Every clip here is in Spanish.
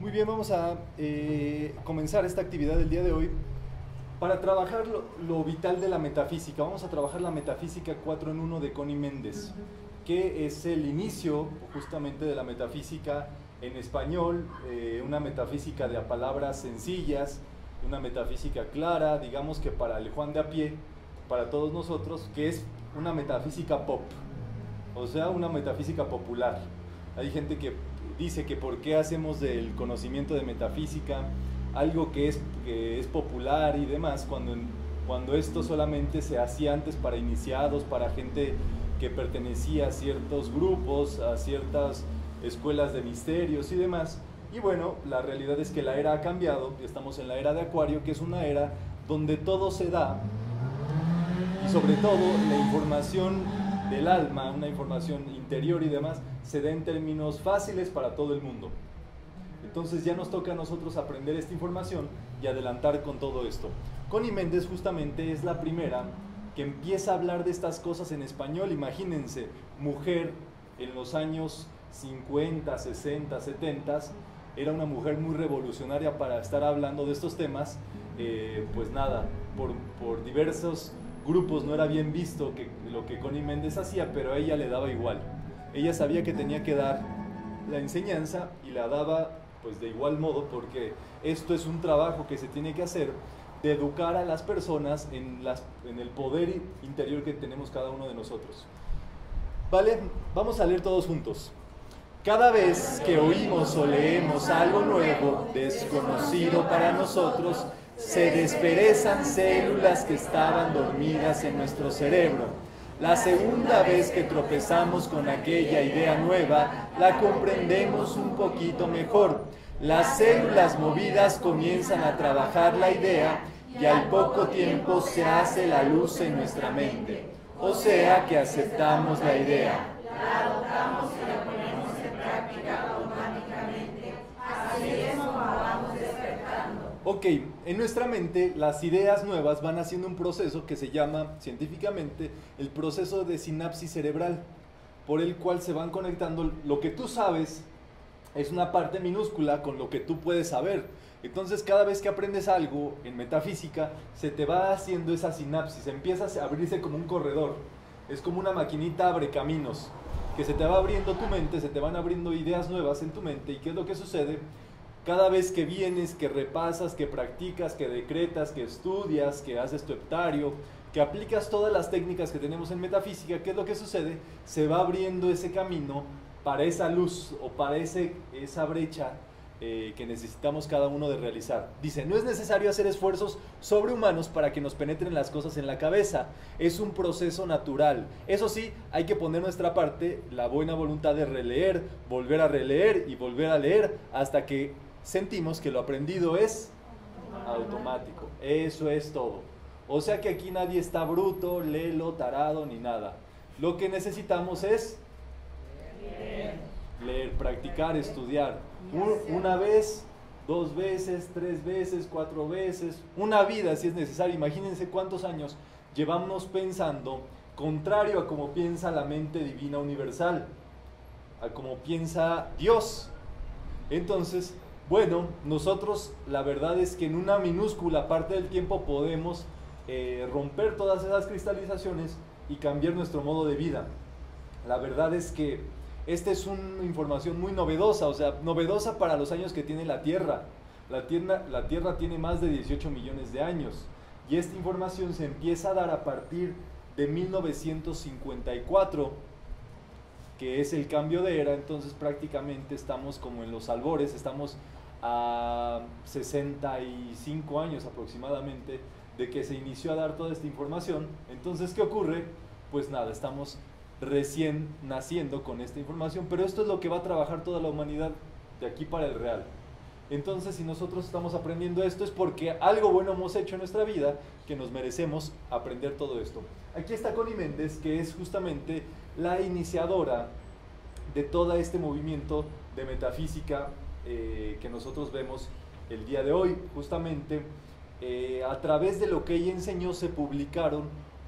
Muy bien, vamos a eh, comenzar esta actividad del día de hoy para trabajar lo, vital de la metafísica. Vamos a trabajar la metafísica 4 en 1 de Connie Méndez, que es el inicio justamente de la metafísica en español, eh, una metafísica de palabras sencillas, una metafísica clara, digamos que para el Juan de a pie, para todos nosotros, que es una metafísica pop, o sea, una metafísica popular. Hay gente que dice que por qué hacemos del conocimiento de metafísica algo que es, es popular y demás, cuando, cuando esto solamente se hacía antes para iniciados, para gente que pertenecía a ciertos grupos, a ciertas escuelas de misterios y demás. Y bueno, la realidad es que la era ha cambiado, estamos en la era de Acuario, que es una era donde todo se da y sobre todo la información del alma, una información interior y demás, se da en términos fáciles para todo el mundo. Entonces ya nos toca a nosotros aprender esta información y adelantar con todo esto. Connie Méndez justamente es la primera que empieza a hablar de estas cosas en español. Imagínense, mujer en los años 50, 60, 70, era una mujer muy revolucionaria para estar hablando de estos temas. Eh, pues nada, por, por diversos grupos no era bien visto que, lo que Connie Méndez hacía, pero a ella le daba igual. Ella sabía que tenía que dar la enseñanza y la daba pues de igual modo porque esto es un trabajo que se tiene que hacer de educar a las personas en, las, en el poder interior que tenemos cada uno de nosotros. ¿Vale? Vamos a leer todos juntos. Cada vez que oímos o leemos algo nuevo, desconocido para nosotros, se desperezan células que estaban dormidas en nuestro cerebro. La segunda vez que tropezamos con aquella idea nueva, la comprendemos un poquito mejor. Las células movidas comienzan a trabajar la idea y al poco tiempo se hace la luz en nuestra mente. O sea que aceptamos la idea. La adoptamos y la ponemos en práctica automáticamente. Así es como vamos despertando. Ok, en nuestra mente las ideas nuevas van haciendo un proceso que se llama científicamente el proceso de sinapsis cerebral, por el cual se van conectando lo que tú sabes es una parte minúscula con lo que tú puedes saber. Entonces cada vez que aprendes algo en metafísica, se te va haciendo esa sinapsis, empiezas a abrirse como un corredor. Es como una maquinita abre caminos, que se te va abriendo tu mente, se te van abriendo ideas nuevas en tu mente. ¿Y qué es lo que sucede? Cada vez que vienes, que repasas, que practicas, que decretas, que estudias, que haces tu heptario, que aplicas todas las técnicas que tenemos en metafísica, ¿qué es lo que sucede? Se va abriendo ese camino para esa luz o para esa brecha eh, que necesitamos cada uno de realizar. Dice, no es necesario hacer esfuerzos sobrehumanos para que nos penetren las cosas en la cabeza. Es un proceso natural. Eso sí, hay que poner nuestra parte, la buena voluntad de releer, volver a releer y volver a leer hasta que sentimos que lo aprendido es automático. Eso es todo. O sea que aquí nadie está bruto, lelo, tarado ni nada. Lo que necesitamos es leer, practicar, estudiar. una vez, dos veces, tres veces, cuatro veces, una vida si es necesario. Imagínense cuántos años llevamos pensando contrario a como piensa la mente divina universal, a como piensa Dios. Entonces, bueno, nosotros la verdad es que en una minúscula parte del tiempo podemos eh, romper todas esas cristalizaciones y cambiar nuestro modo de vida. La verdad es que esta es una información muy novedosa, o sea, novedosa para los años que tiene la Tierra. La Tierra, la tierra tiene más de 18 millones de años y esta información se empieza a dar a partir de 1954, que es el cambio de era, entonces prácticamente estamos como en los albores, estamos a 65 años aproximadamente de que se inició a dar toda esta información. Entonces, ¿qué ocurre? Pues nada, estamos recién naciendo con esta información, pero esto es lo que va a trabajar toda la humanidad de aquí para el real. Entonces, si nosotros estamos aprendiendo esto es porque algo bueno hemos hecho en nuestra vida que nos merecemos aprender todo esto. Aquí está Connie Méndez, que es justamente la iniciadora de todo este movimiento de metafísica eh, que nosotros vemos el día de hoy. Justamente eh, a través de lo que ella enseñó se publicaron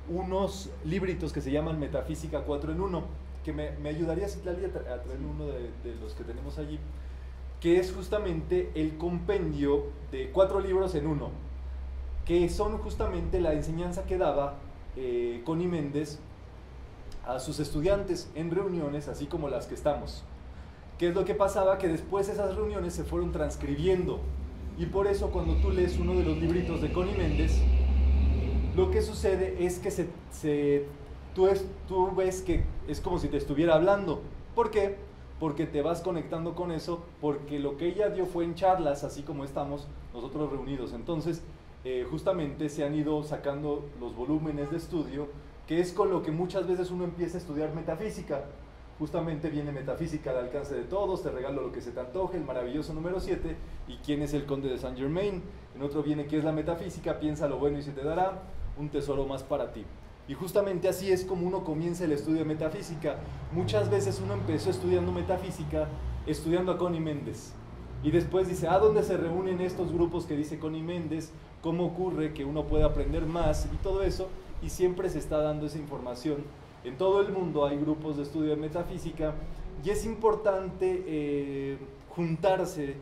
unos libritos que se llaman Metafísica 4 en 1, que me, me ayudaría, Citlali, a, traer uno de, los que tenemos allí, que es justamente el compendio de cuatro libros en uno, que son justamente la enseñanza que daba eh, Connie Méndez a sus estudiantes en reuniones, así como las que estamos. ¿Qué es lo que pasaba? Que después esas reuniones se fueron transcribiendo. Y por eso cuando tú lees uno de los libritos de Connie Méndez, lo que sucede es que se, tú, tú ves que es como si te estuviera hablando. ¿Por qué? Porque te vas conectando con eso, porque lo que ella dio fue en charlas, así como estamos nosotros reunidos. Entonces, eh, justamente se han ido sacando los volúmenes de estudio, que es con lo que muchas veces uno empieza a estudiar metafísica. Justamente viene Metafísica al alcance de todos, te regalo lo que se te antoje, el maravilloso número 7, y quién es el conde de Saint Germain. En otro viene qué es la metafísica, piensa lo bueno y se te dará un tesoro más para ti. Y justamente así es como uno comienza el estudio de metafísica. Muchas veces uno empezó estudiando metafísica, estudiando a Connie Méndez. Y después dice, ¿a dónde se reúnen estos grupos que dice Connie Méndez? ¿Cómo ocurre que uno puede aprender más? Y todo eso. Y siempre se está dando esa información en todo el mundo hay grupos de estudio de metafísica y es importante eh, juntarse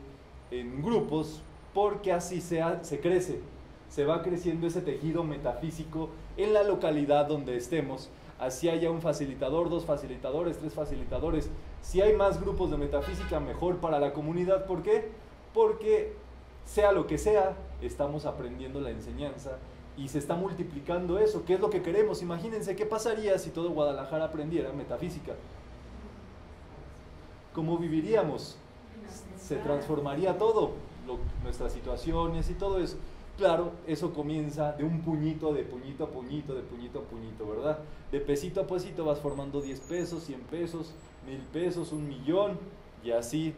en grupos porque así se, se crece, se va creciendo ese tejido metafísico en la localidad donde estemos. Así haya un facilitador, dos facilitadores, tres facilitadores. Si hay más grupos de metafísica, mejor para la comunidad. ¿Por qué? Porque sea lo que sea, estamos aprendiendo la enseñanza y se está multiplicando eso. ¿Qué es lo que queremos? Imagínense qué pasaría si todo Guadalajara aprendiera metafísica. ¿Cómo viviríamos? Se transformaría todo, nuestras situaciones y todo eso. Claro, eso comienza de un puñito, de puñito a puñito, de puñito a puñito, ¿verdad? De pesito a pesito vas formando 10 pesos, 100 pesos, 1000 pesos, un millón y así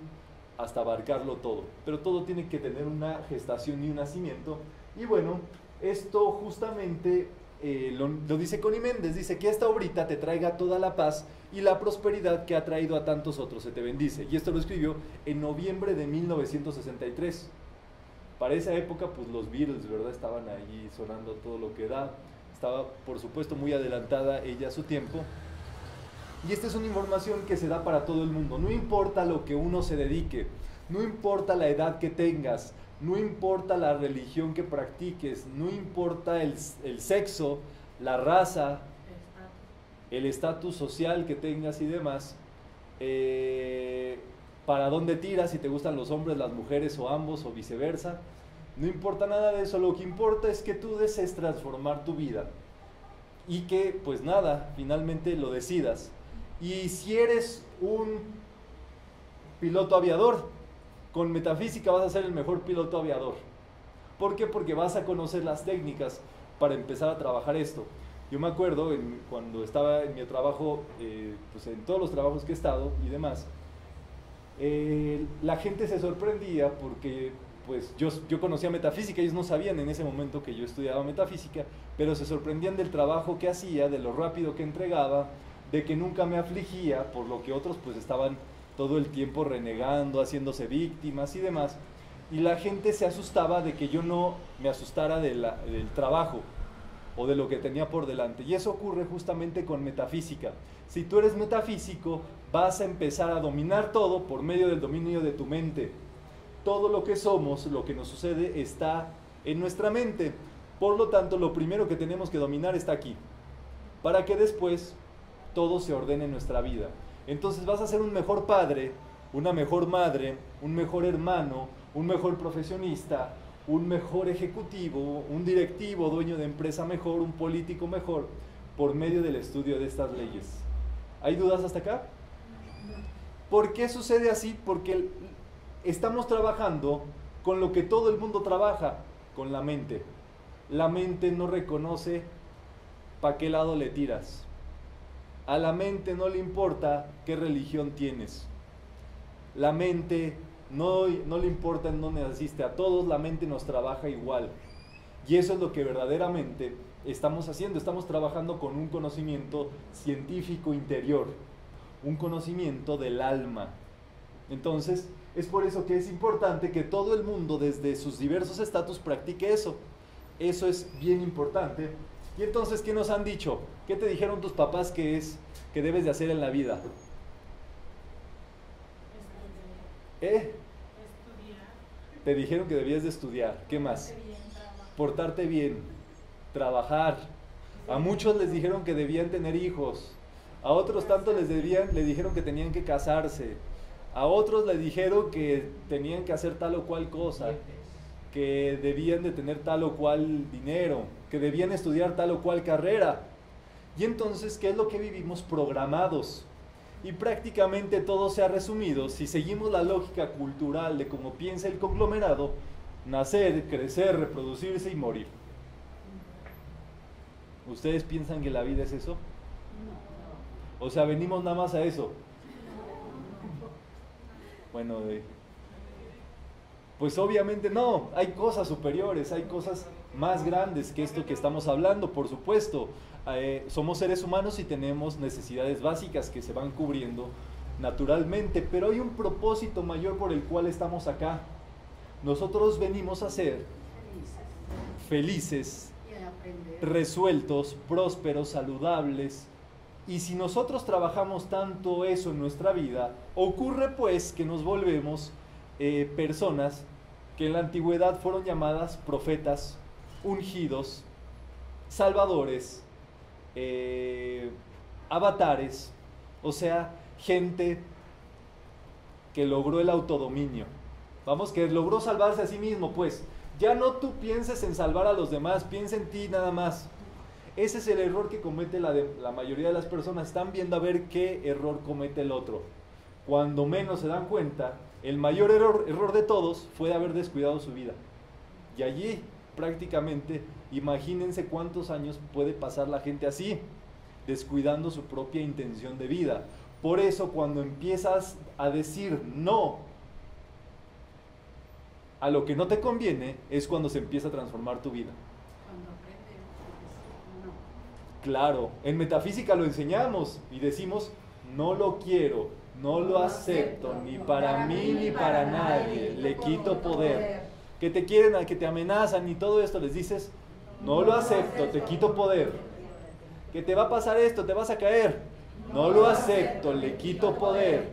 hasta abarcarlo todo. Pero todo tiene que tener una gestación y un nacimiento. Y bueno, esto justamente eh, lo, dice Connie Méndez, dice que esta obrita te traiga toda la paz y la prosperidad que ha traído a tantos otros, se te bendice. Y esto lo escribió en noviembre de 1963. Para esa época, pues los Beatles, ¿verdad? Estaban ahí sonando todo lo que da. Estaba, por supuesto, muy adelantada ella a su tiempo. Y esta es una información que se da para todo el mundo. No importa lo que uno se dedique, no importa la edad que tengas, no importa la religión que practiques, no importa el, sexo, la raza, el estatus social que tengas y demás, eh, para dónde tiras, si te gustan los hombres, las mujeres o ambos o viceversa. No importa nada de eso, lo que importa es que tú desees transformar tu vida y que pues nada, finalmente lo decidas. Y si eres un piloto aviador, con metafísica vas a ser el mejor piloto aviador. ¿Por qué? Porque vas a conocer las técnicas para empezar a trabajar esto. Yo me acuerdo cuando estaba en mi trabajo, eh, pues en todos los trabajos que he estado y demás, eh, la gente se sorprendía porque pues yo, yo conocía metafísica, ellos no sabían en ese momento que yo estudiaba metafísica, pero se sorprendían del trabajo que hacía, de lo rápido que entregaba, de que nunca me afligía, por lo que otros pues estaban todo el tiempo renegando, haciéndose víctimas y demás. Y la gente se asustaba de que yo no me asustara del trabajo o de lo que tenía por delante. Y eso ocurre justamente con metafísica. Si tú eres metafísico, vas a empezar a dominar todo por medio del dominio de tu mente. Todo lo que somos, lo que nos sucede, está en nuestra mente. Por lo tanto, lo primero que tenemos que dominar está aquí, para que después todo se ordene en nuestra vida. Entonces vas a ser un mejor padre, una mejor madre, un mejor hermano, un mejor profesionista, un mejor ejecutivo, un directivo, dueño de empresa mejor, un político mejor, por medio del estudio de estas leyes. ¿Hay dudas hasta acá? ¿Por qué sucede así? Porque estamos trabajando con lo que todo el mundo trabaja, con la mente. La mente no reconoce para qué lado le tiras. A la mente no le importa qué religión tienes. La mente no, no le importa en dónde naciste. A todos la mente nos trabaja igual. Y eso es lo que verdaderamente estamos haciendo. Estamos trabajando con un conocimiento científico interior, un conocimiento del alma. Entonces, es por eso que es importante que todo el mundo desde sus diversos estatus practique eso. Eso es bien importante y entonces, ¿qué nos han dicho? ¿Qué te dijeron tus papás que es que debes de hacer en la vida? ¿Eh? Te dijeron que debías de estudiar. ¿Qué más? Portarte bien, trabajar. A muchos les dijeron que debían tener hijos. A otros tantos les, debían, les dijeron que tenían que casarse. A otros les dijeron que tenían que hacer tal o cual cosa. Que debían de tener tal o cual dinero. Que debían estudiar tal o cual carrera. Y entonces, ¿qué es lo que vivimos? Programados. Y prácticamente todo se ha resumido, si seguimos la lógica cultural de cómo piensa el conglomerado, nacer, crecer, reproducirse y morir. ¿Ustedes piensan que la vida es eso? O sea, venimos nada más a eso. Bueno, pues obviamente no, hay cosas superiores, hay cosas más grandes que esto que estamos hablando, por supuesto. Eh, somos seres humanos y tenemos necesidades básicas que se van cubriendo naturalmente, pero hay un propósito mayor por el cual estamos acá. Nosotros venimos a ser felices, resueltos, prósperos, saludables. Y si nosotros trabajamos tanto eso en nuestra vida, ocurre pues que nos volvemos eh, personas que en la antigüedad fueron llamadas profetas, ungidos, salvadores, eh, avatares, o sea, gente que logró el autodominio. Vamos, que logró salvarse a sí mismo, pues. Ya no tú pienses en salvar a los demás, piensa en ti nada más. Ese es el error que comete la, la mayoría de las personas. Están viendo a ver qué error comete el otro. Cuando menos se dan cuenta, el mayor error, error de todos fue haber descuidado su vida. Y allí prácticamente, imagínense cuántos años puede pasar la gente así, descuidando su propia intención de vida. Por eso cuando empiezas a decir no a lo que no te conviene, es cuando se empieza a transformar tu vida. Claro, en metafísica lo enseñamos y decimos, no lo quiero, no lo acepto, ni para mí ni para nadie, le quito poder que te quieren, que te amenazan y todo esto, les dices, no lo acepto, te quito poder. Que te va a pasar esto, te vas a caer. No lo acepto, le quito poder.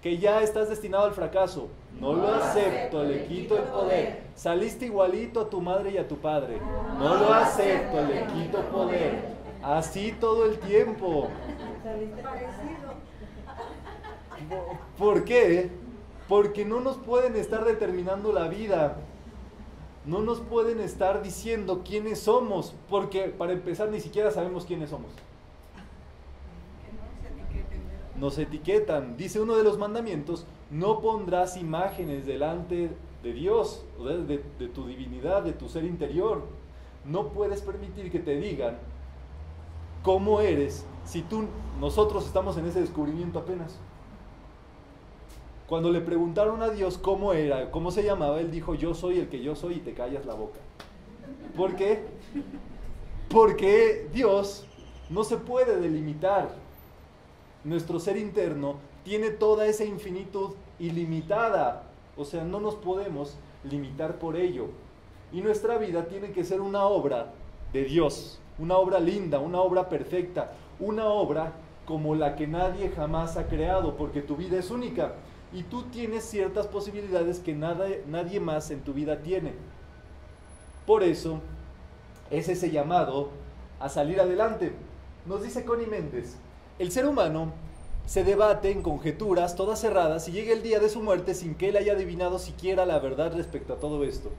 Que ya estás destinado al fracaso. No lo acepto, le quito el poder. Saliste igualito a tu madre y a tu padre. No lo acepto, le quito poder. Así todo el tiempo. ¿Por qué? Porque no nos pueden estar determinando la vida no nos pueden estar diciendo quiénes somos, porque para empezar ni siquiera sabemos quiénes somos. Nos etiquetan. Dice uno de los mandamientos, no pondrás imágenes delante de Dios, de, de tu divinidad, de tu ser interior. No puedes permitir que te digan cómo eres si tú, nosotros estamos en ese descubrimiento apenas. Cuando le preguntaron a Dios cómo era, cómo se llamaba, él dijo, yo soy el que yo soy y te callas la boca. ¿Por qué? Porque Dios no se puede delimitar. Nuestro ser interno tiene toda esa infinitud ilimitada. O sea, no nos podemos limitar por ello. Y nuestra vida tiene que ser una obra de Dios, una obra linda, una obra perfecta, una obra como la que nadie jamás ha creado, porque tu vida es única y tú tienes ciertas posibilidades que nada, nadie más en tu vida tiene. Por eso es ese llamado a salir adelante. Nos dice Connie Méndez, el ser humano se debate en conjeturas todas cerradas y llega el día de su muerte sin que él haya adivinado siquiera la verdad respecto a todo esto.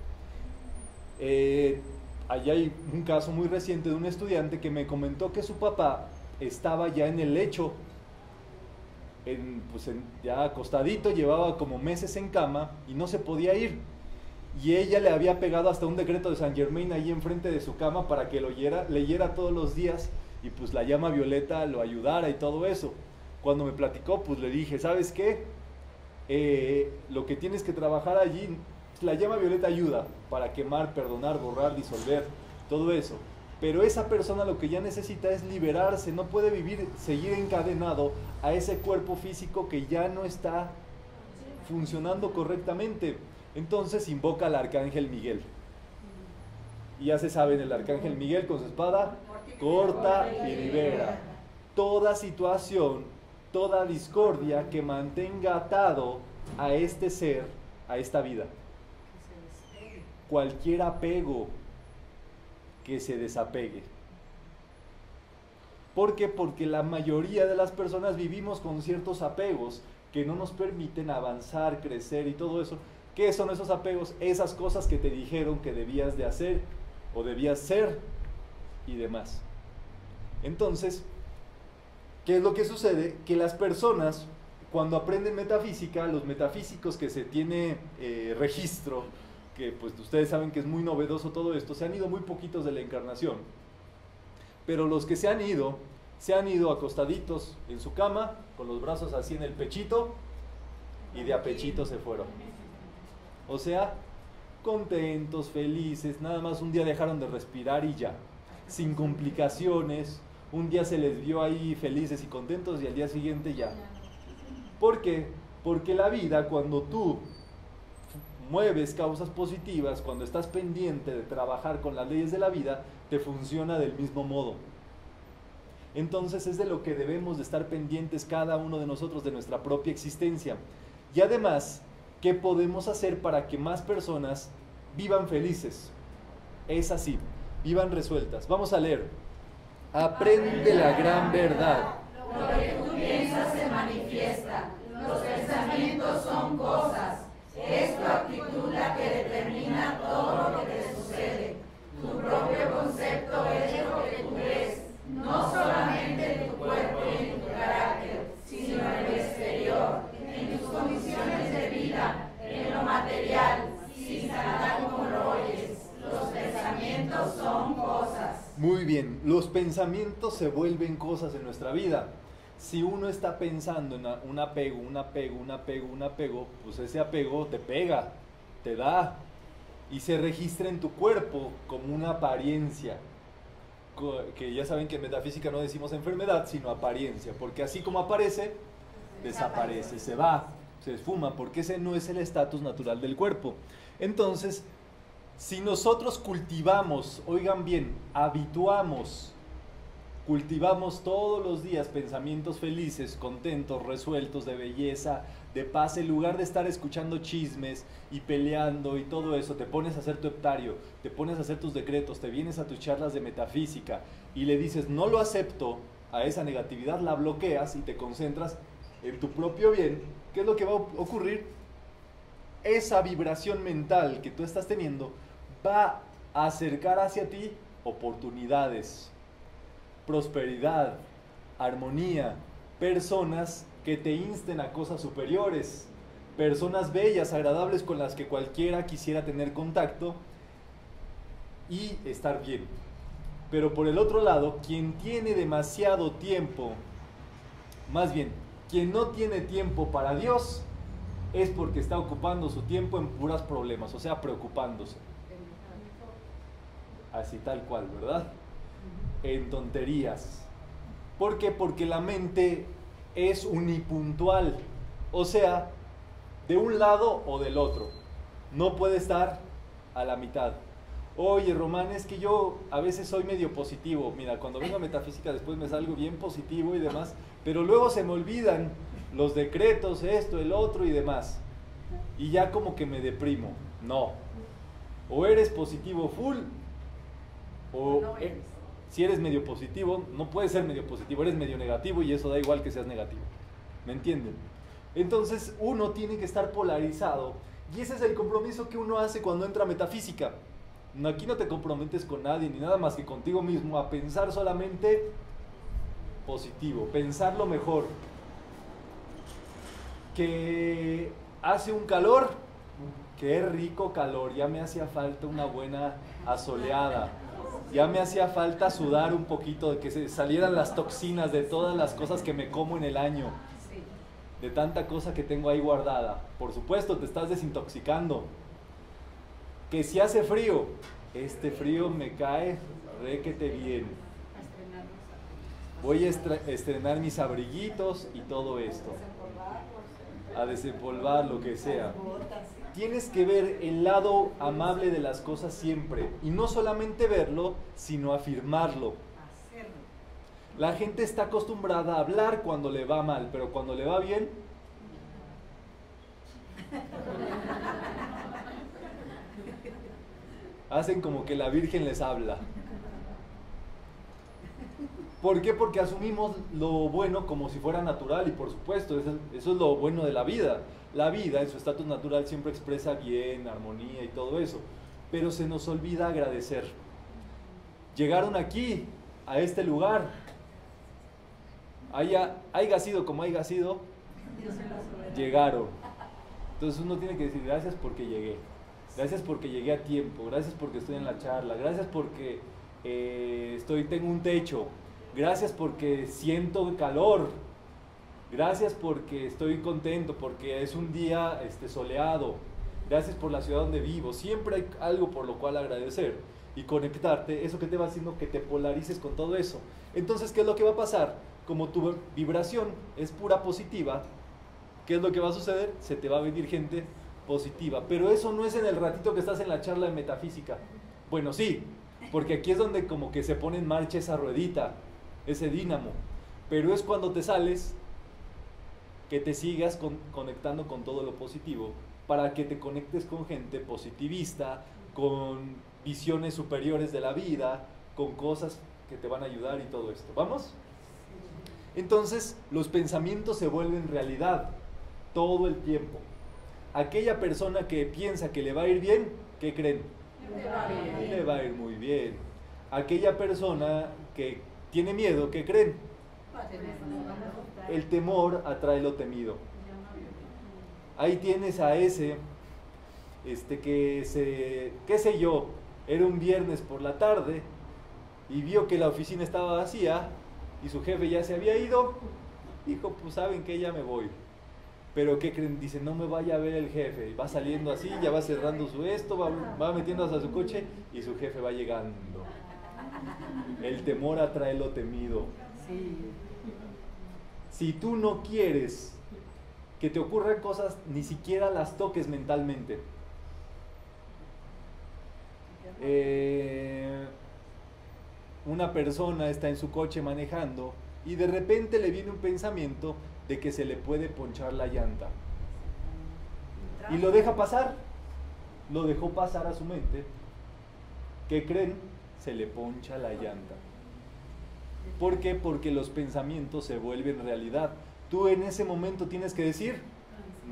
Eh, hay un caso muy reciente de un estudiante que me comentó que su papá estaba ya en el lecho pues ya acostadito, llevaba como meses en cama y no se podía ir. Y ella le había pegado hasta un decreto de San Germain ahí enfrente de su cama para que lo leyera todos los días y pues la llama violeta lo ayudara y todo eso. Cuando me platicó, pues le dije, ¿sabes qué? Eh, lo que tienes que trabajar allí, la llama violeta ayuda para quemar, perdonar, borrar, disolver, todo eso. Pero esa persona lo que ya necesita es liberarse, no puede vivir, seguir encadenado a ese cuerpo físico que ya no está funcionando correctamente. Entonces invoca al arcángel Miguel. Y ya se saben, el arcángel Miguel con su espada corta y libera. Toda situación, toda discordia que mantenga atado a este ser, a esta vida. cualquier apego que se desapegue. ¿Por qué? Porque la mayoría de las personas vivimos con ciertos apegos que no nos permiten avanzar, crecer y todo eso. ¿Qué son esos apegos? Esas cosas que te dijeron que debías de hacer o debías ser y demás. Entonces, ¿qué es lo que sucede? Que las personas, cuando aprenden metafísica, los metafísicos que se tiene eh, registro, que pues ustedes saben que es muy novedoso todo esto, se han ido muy poquitos de la encarnación. Pero los que se han ido, se han ido acostaditos en su cama, con los brazos así en el pechito, y de a pechito se fueron. O sea, contentos, felices, nada más un día dejaron de respirar y ya, sin complicaciones, un día se les vio ahí felices y contentos y al día siguiente ya. ¿Por qué? Porque la vida cuando tú mueves causas positivas, cuando estás pendiente de trabajar con las leyes de la vida, te funciona del mismo modo. Entonces es de lo que debemos de estar pendientes cada uno de nosotros de nuestra propia existencia. Y además, ¿qué podemos hacer para que más personas vivan felices? Es así, vivan resueltas. Vamos a leer. Aprende la gran verdad. Lo que tú piensas se manifiesta. Los pensamientos son cosas. Es tu actitud la que determina todo lo que te sucede. Tu propio concepto es lo que tú ves, no solamente en tu cuerpo y en tu carácter, sino en el exterior, en tus condiciones de vida, en lo material, sin tratar como lo oyes. Los pensamientos son cosas. Muy bien, los pensamientos se vuelven cosas en nuestra vida si uno está pensando en un apego, un apego, un apego, un apego, pues ese apego te pega, te da y se registra en tu cuerpo como una apariencia. Que ya saben que en metafísica no decimos enfermedad, sino apariencia, porque así como aparece, desaparece, se va, se esfuma, porque ese no es el estatus natural del cuerpo. Entonces, si nosotros cultivamos, oigan bien, habituamos Cultivamos todos los días pensamientos felices, contentos, resueltos, de belleza, de paz, en lugar de estar escuchando chismes y peleando y todo eso, te pones a hacer tu heptario, te pones a hacer tus decretos, te vienes a tus charlas de metafísica y le dices, no lo acepto a esa negatividad, la bloqueas y te concentras en tu propio bien, ¿qué es lo que va a ocurrir? Esa vibración mental que tú estás teniendo va a acercar hacia ti oportunidades, prosperidad, armonía, personas que te insten a cosas superiores, personas bellas, agradables con las que cualquiera quisiera tener contacto y estar bien. Pero por el otro lado, quien tiene demasiado tiempo, más bien, quien no tiene tiempo para Dios, es porque está ocupando su tiempo en puras problemas, o sea, preocupándose. Así tal cual, ¿verdad? En tonterías. ¿Por qué? Porque la mente es unipuntual. O sea, de un lado o del otro. No puede estar a la mitad. Oye, Román, es que yo a veces soy medio positivo. Mira, cuando vengo a metafísica después me salgo bien positivo y demás, pero luego se me olvidan los decretos, esto, el otro y demás. Y ya como que me deprimo. No. O eres positivo full o si eres medio positivo, no puedes ser medio positivo, eres medio negativo y eso da igual que seas negativo. ¿Me entienden? Entonces uno tiene que estar polarizado y ese es el compromiso que uno hace cuando entra a metafísica. Aquí no te comprometes con nadie ni nada más que contigo mismo a pensar solamente positivo, pensar lo mejor. Que hace un calor, qué rico calor, ya me hacía falta una buena asoleada ya me hacía falta sudar un poquito, de que se salieran las toxinas de todas las cosas que me como en el año, de tanta cosa que tengo ahí guardada. Por supuesto, te estás desintoxicando. Que si hace frío, este frío me cae requete bien. Voy a estrenar mis abriguitos y todo esto. A desempolvar lo que sea tienes que ver el lado amable de las cosas siempre. Y no solamente verlo, sino afirmarlo. La gente está acostumbrada a hablar cuando le va mal, pero cuando le va bien... hacen como que la Virgen les habla. ¿Por qué? Porque asumimos lo bueno como si fuera natural y por supuesto, eso, eso es lo bueno de la vida. La vida en su estatus natural siempre expresa bien, armonía y todo eso, pero se nos olvida agradecer. Llegaron aquí, a este lugar, haya, haya sido como haya sido, llegaron. Entonces uno tiene que decir gracias porque llegué, gracias porque llegué a tiempo, gracias porque estoy en la charla, gracias porque eh, estoy, tengo un techo, gracias porque siento calor, gracias porque estoy contento, porque es un día este, soleado, gracias por la ciudad donde vivo, siempre hay algo por lo cual agradecer y conectarte, eso que te va haciendo que te polarices con todo eso. Entonces, ¿qué es lo que va a pasar? Como tu vibración es pura positiva, ¿qué es lo que va a suceder? Se te va a venir gente positiva. Pero eso no es en el ratito que estás en la charla de metafísica. Bueno, sí, porque aquí es donde como que se pone en marcha esa ruedita, ese dínamo. Pero es cuando te sales que te sigas conectando con todo lo positivo para que te conectes con gente positivista, con visiones superiores de la vida, con cosas que te van a ayudar y todo esto. ¿Vamos? Entonces los pensamientos se vuelven realidad todo el tiempo. Aquella persona que piensa que le va a ir bien, ¿qué creen? Le va a ir muy bien. Aquella persona que tiene miedo, ¿qué creen? El temor atrae lo temido. Ahí tienes a ese, este que se, qué sé yo, era un viernes por la tarde y vio que la oficina estaba vacía y su jefe ya se había ido, dijo, pues saben que ya me voy. Pero ¿qué creen? Dice, no me vaya a ver el jefe. va saliendo así, ya va cerrando su esto, va, va metiéndose a su coche y su jefe va llegando. El temor atrae lo temido. Si tú no quieres que te ocurran cosas, ni siquiera las toques mentalmente. Eh, una persona está en su coche manejando y de repente le viene un pensamiento de que se le puede ponchar la llanta. Y lo deja pasar. Lo dejó pasar a su mente. ¿Qué creen? Se le poncha la llanta. ¿Por qué? Porque los pensamientos se vuelven realidad. Tú en ese momento tienes que decir,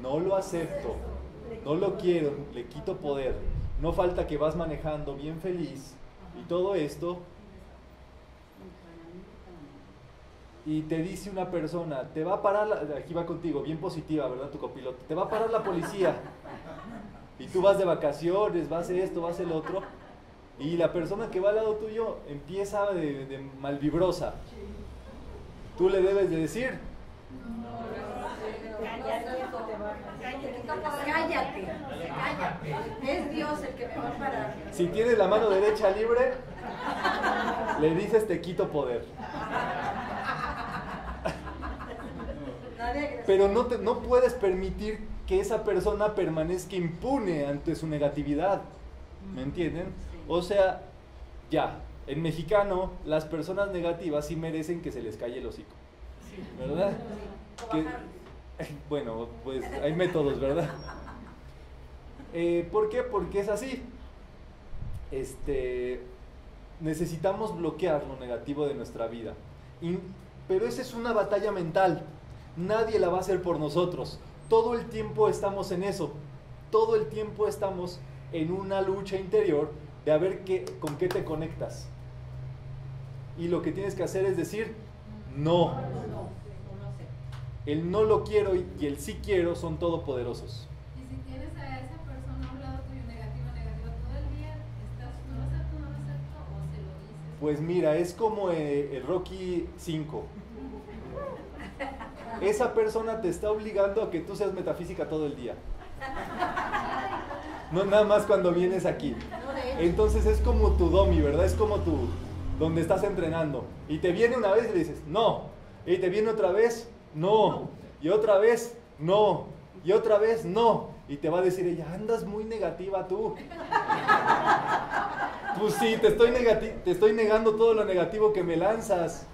no lo acepto, no lo quiero, le quito poder. No falta que vas manejando bien feliz y todo esto y te dice una persona, te va a parar, la, aquí va contigo, bien positiva, ¿verdad? Tu copiloto, te va a parar la policía. Y tú vas de vacaciones, vas esto, vas el otro. Y la persona que va al lado tuyo empieza de, de malvibrosa. Tú le debes de decir. Cállate, cállate. Es Dios el que me va a parar. Si tienes la mano derecha libre, le dices te quito poder. Pero no, te, no puedes permitir que esa persona permanezca impune ante su negatividad. ¿Me entienden? O sea, ya, en mexicano, las personas negativas sí merecen que se les calle el hocico. ¿Verdad? bueno, pues hay métodos, ¿verdad? Eh, ¿Por qué? Porque es así. Este, necesitamos bloquear lo negativo de nuestra vida. pero esa es una batalla mental. Nadie la va a hacer por nosotros. Todo el tiempo estamos en eso. Todo el tiempo estamos en una lucha interior de a ver qué, con qué te conectas. Y lo que tienes que hacer es decir, no. El no lo quiero y el sí quiero son todopoderosos. Y si tienes a esa persona a un lado tuyo negativo, negativo todo el día, ¿estás no lo acepto, no lo acepto o se lo dices? Pues mira, es como eh, el Rocky 5 esa persona te está obligando a que tú seas metafísica todo el día. No nada más cuando vienes aquí. Entonces es como tu domi, ¿verdad? Es como tu, donde estás entrenando. Y te viene una vez y le dices, no. Y te viene otra vez, no. Y otra vez, no. Y otra vez, no. Y te va a decir ella, andas muy negativa tú. Pues sí, te estoy, te estoy negando todo lo negativo que me lanzas.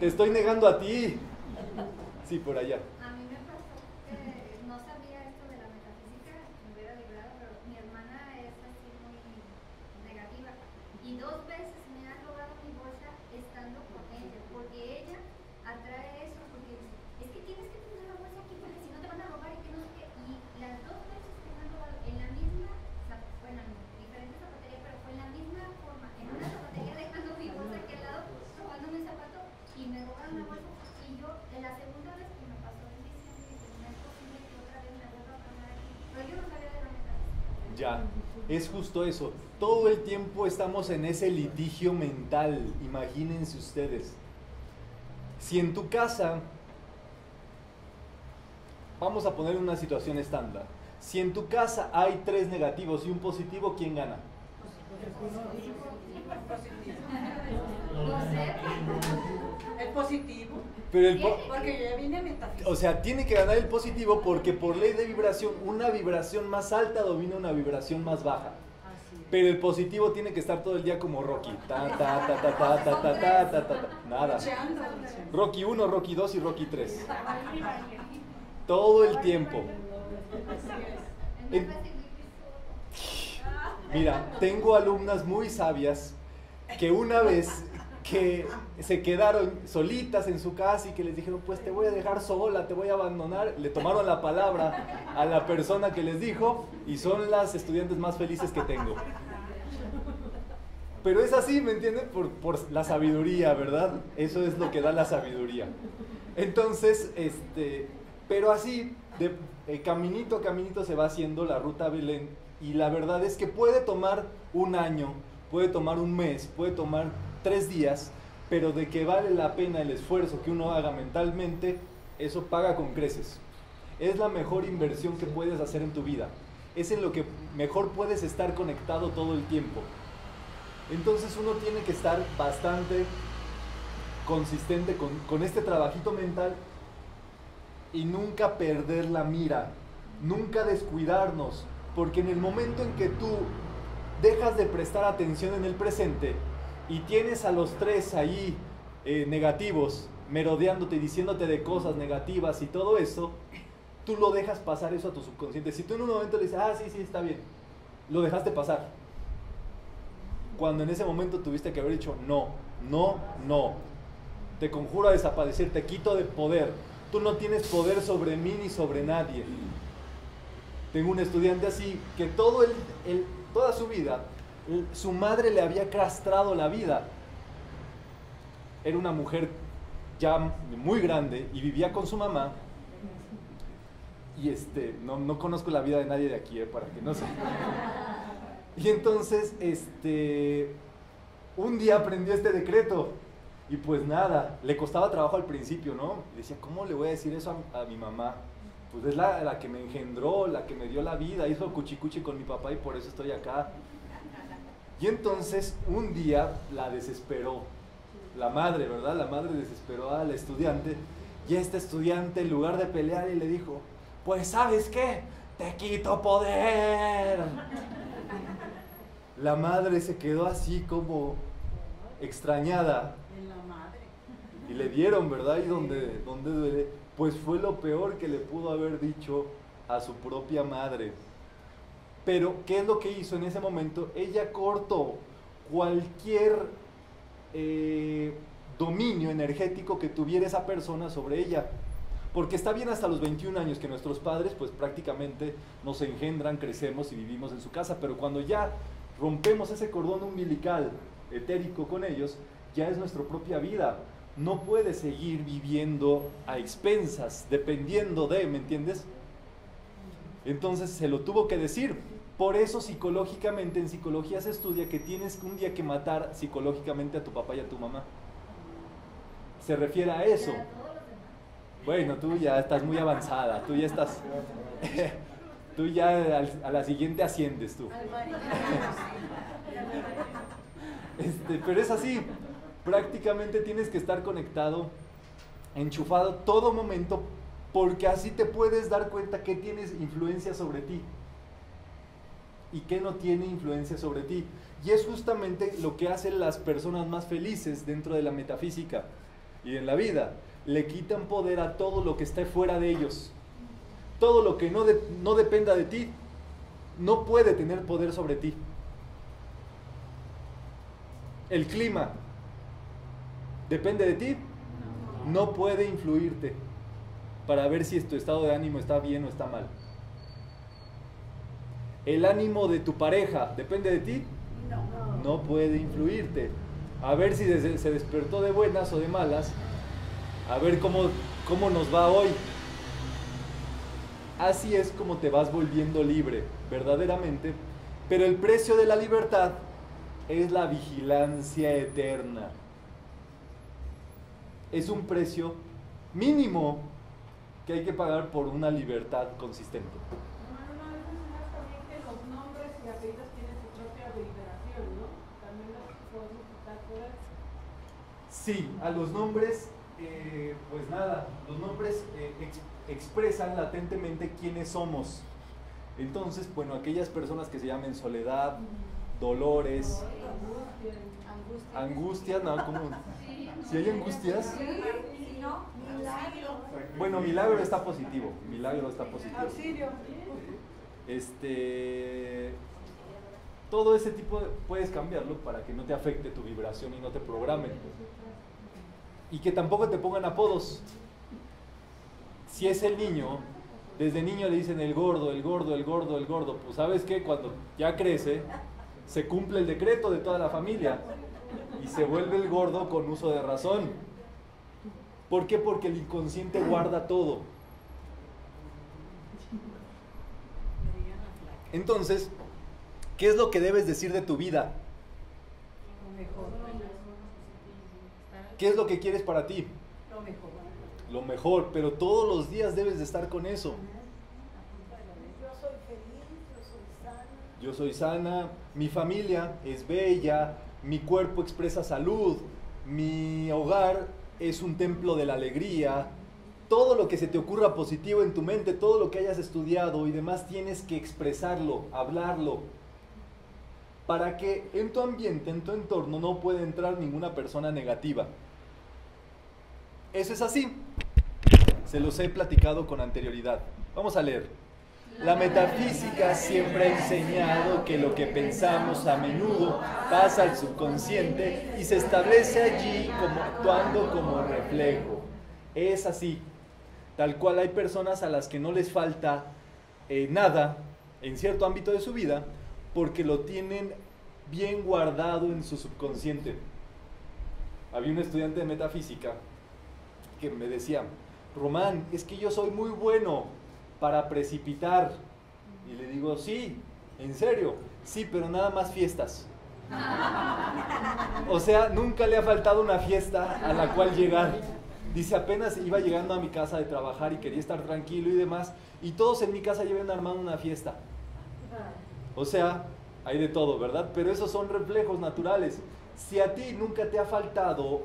Te estoy negando a ti. Sí, por allá. A mí me pasó que no sabía esto de la metafísica, me hubiera librado, pero mi hermana es así muy Ya, es justo eso. Todo el tiempo estamos en ese litigio mental, imagínense ustedes. Si en tu casa, vamos a poner una situación estándar, si en tu casa hay tres negativos y un positivo, ¿quién gana? El positivo. Pero el po- Porque yo ya vine metafísica. o sea, tiene que ganar el positivo porque por ley de vibración, una vibración más alta domina una vibración más baja. Pero el positivo tiene que estar todo el día como Rocky. Ta, ta, ta, ta, ta, ta, ta, ta, ta, ta. Nada. Rocky 1, Rocky 2 y Rocky 3. Todo el tiempo. Mira, tengo alumnas muy sabias que una vez que se quedaron solitas en su casa y que les dijeron, pues te voy a dejar sola, te voy a abandonar, le tomaron la palabra a la persona que les dijo y son las estudiantes más felices que tengo. Pero es así, ¿me entienden? Por, la sabiduría, ¿verdad? Eso es lo que da la sabiduría. Entonces, este, pero así, eh, caminito a caminito se va haciendo la ruta a Belén y la verdad es que puede tomar un año, puede tomar un mes, puede tomar tres días, pero de que vale la pena el esfuerzo que uno haga mentalmente, eso paga con creces. Es la mejor inversión que puedes hacer en tu vida. Es en lo que mejor puedes estar conectado todo el tiempo. Entonces uno tiene que estar bastante consistente con, este trabajito mental y nunca perder la mira, nunca descuidarnos, porque en el momento en que tú dejas de prestar atención en el presente y tienes a los tres ahí eh, negativos, merodeándote, diciéndote de cosas negativas y todo eso, tú lo dejas pasar eso a tu subconsciente. Si tú en un momento le dices, ah, sí, sí, está bien, lo dejaste pasar. Cuando en ese momento tuviste que haber dicho, no, no, no. Te conjuro a desaparecer, te quito de poder. Tú no tienes poder sobre mí ni sobre nadie. Tengo un estudiante así que todo el, toda su vida, su madre le había castrado la vida. Era una mujer ya muy grande y vivía con su mamá. Y este, no, no conozco la vida de nadie de aquí, eh, para que no se... Y entonces, este, un día aprendió este decreto y pues nada, le costaba trabajo al principio, ¿no? Y decía, ¿cómo le voy a decir eso a, mi mamá? Pues es la, la que me engendró, la que me dio la vida, hizo cuchicuchi con mi papá y por eso estoy acá. Y entonces un día la desesperó, la madre, ¿verdad? La madre desesperó al estudiante y este estudiante en lugar de pelear le dijo, pues sabes qué, te quito poder. La madre se quedó así como extrañada En la madre. y le dieron, ¿verdad? Y donde, donde duele, pues fue lo peor que le pudo haber dicho a su propia madre. Pero, ¿qué es lo que hizo en ese momento? Ella cortó cualquier eh, dominio energético que tuviera esa persona sobre ella. Porque está bien hasta los 21 años que nuestros padres pues prácticamente nos engendran, crecemos y vivimos en su casa, pero cuando ya rompemos ese cordón umbilical etérico con ellos, ya es nuestra propia vida. No puede seguir viviendo a expensas, dependiendo de, ¿me entiendes? Entonces se lo tuvo que decir. Por eso psicológicamente en psicología se estudia que tienes un día que matar psicológicamente a tu papá y a tu mamá. Se refiere a eso. Bueno, tú ya estás muy avanzada, tú ya estás... tú ya a la siguiente asciendes tú. Al marido. Este, pero es así, prácticamente tienes que estar conectado, enchufado todo momento, porque así te puedes dar cuenta que tienes influencia sobre ti y que no tiene influencia sobre ti. Y es justamente lo que hacen las personas más felices dentro de la metafísica y en la vida. Le quitan poder a todo lo que esté fuera de ellos. Todo lo que no, no dependa de ti no puede tener poder sobre ti. El clima depende de ti, no puede influirte para ver si tu estado de ánimo está bien o está mal. El ánimo de tu pareja depende de ti, no puede influirte. A ver si se despertó de buenas o de malas, a ver cómo, cómo nos va hoy. Así es como te vas volviendo libre, verdaderamente. Pero el precio de la libertad es la vigilancia eterna. Es un precio mínimo que hay que pagar por una libertad consistente. Bueno, una vez mencionas también que los nombres y apellidos tienen su propia liberación, ¿no? También los podemos quitar por eso. Sí, a los nombres, eh, pues nada, los nombres eh, expresan latentemente quiénes somos. Entonces, bueno, aquellas personas que se llamen soledad, dolores, angustias, no, ¿cómo? Si hay angustias, bueno, milagro está positivo, milagro está positivo. Auxilio. Este, todo ese tipo de- puedes cambiarlo para que no te afecte tu vibración y no te programen. Y que tampoco te pongan apodos. Si es el niño, desde niño le dicen el gordo, el gordo, el gordo, el gordo. Pues sabes que cuando ya crece, se cumple el decreto de toda la familia y se vuelve el gordo con uso de razón. ¿Por qué? Porque el inconsciente guarda todo. Entonces, ¿qué es lo que debes decir de tu vida? Lo mejor. ¿Qué es lo que quieres para ti? Lo mejor. Lo mejor, pero todos los días debes de estar con eso. Yo soy feliz, yo soy sana. Yo soy sana, mi familia es bella, mi cuerpo expresa salud, mi hogar es un templo de la alegría. Todo lo que se te ocurra positivo en tu mente, todo lo que hayas estudiado y demás, tienes que expresarlo, hablarlo, para que en tu ambiente, en tu entorno, no pueda entrar ninguna persona negativa. Eso es así. Se los he platicado con anterioridad. Vamos a leer. La metafísica siempre ha enseñado que lo que pensamos a menudo pasa al subconsciente y se establece allí como actuando como reflejo. Es así. Tal cual hay personas a las que no les falta eh, nada en cierto ámbito de su vida porque lo tienen bien guardado en su subconsciente. Había un estudiante de metafísica que me decía, Román, es que yo soy muy bueno para precipitar. Y le digo, sí, en serio, sí, pero nada más fiestas. O sea, nunca le ha faltado una fiesta a la cual llegar. Dice, apenas iba llegando a mi casa de trabajar y quería estar tranquilo y demás, y todos en mi casa llevan armando una fiesta. O sea, hay de todo, ¿verdad? Pero esos son reflejos naturales. Si a ti nunca te ha faltado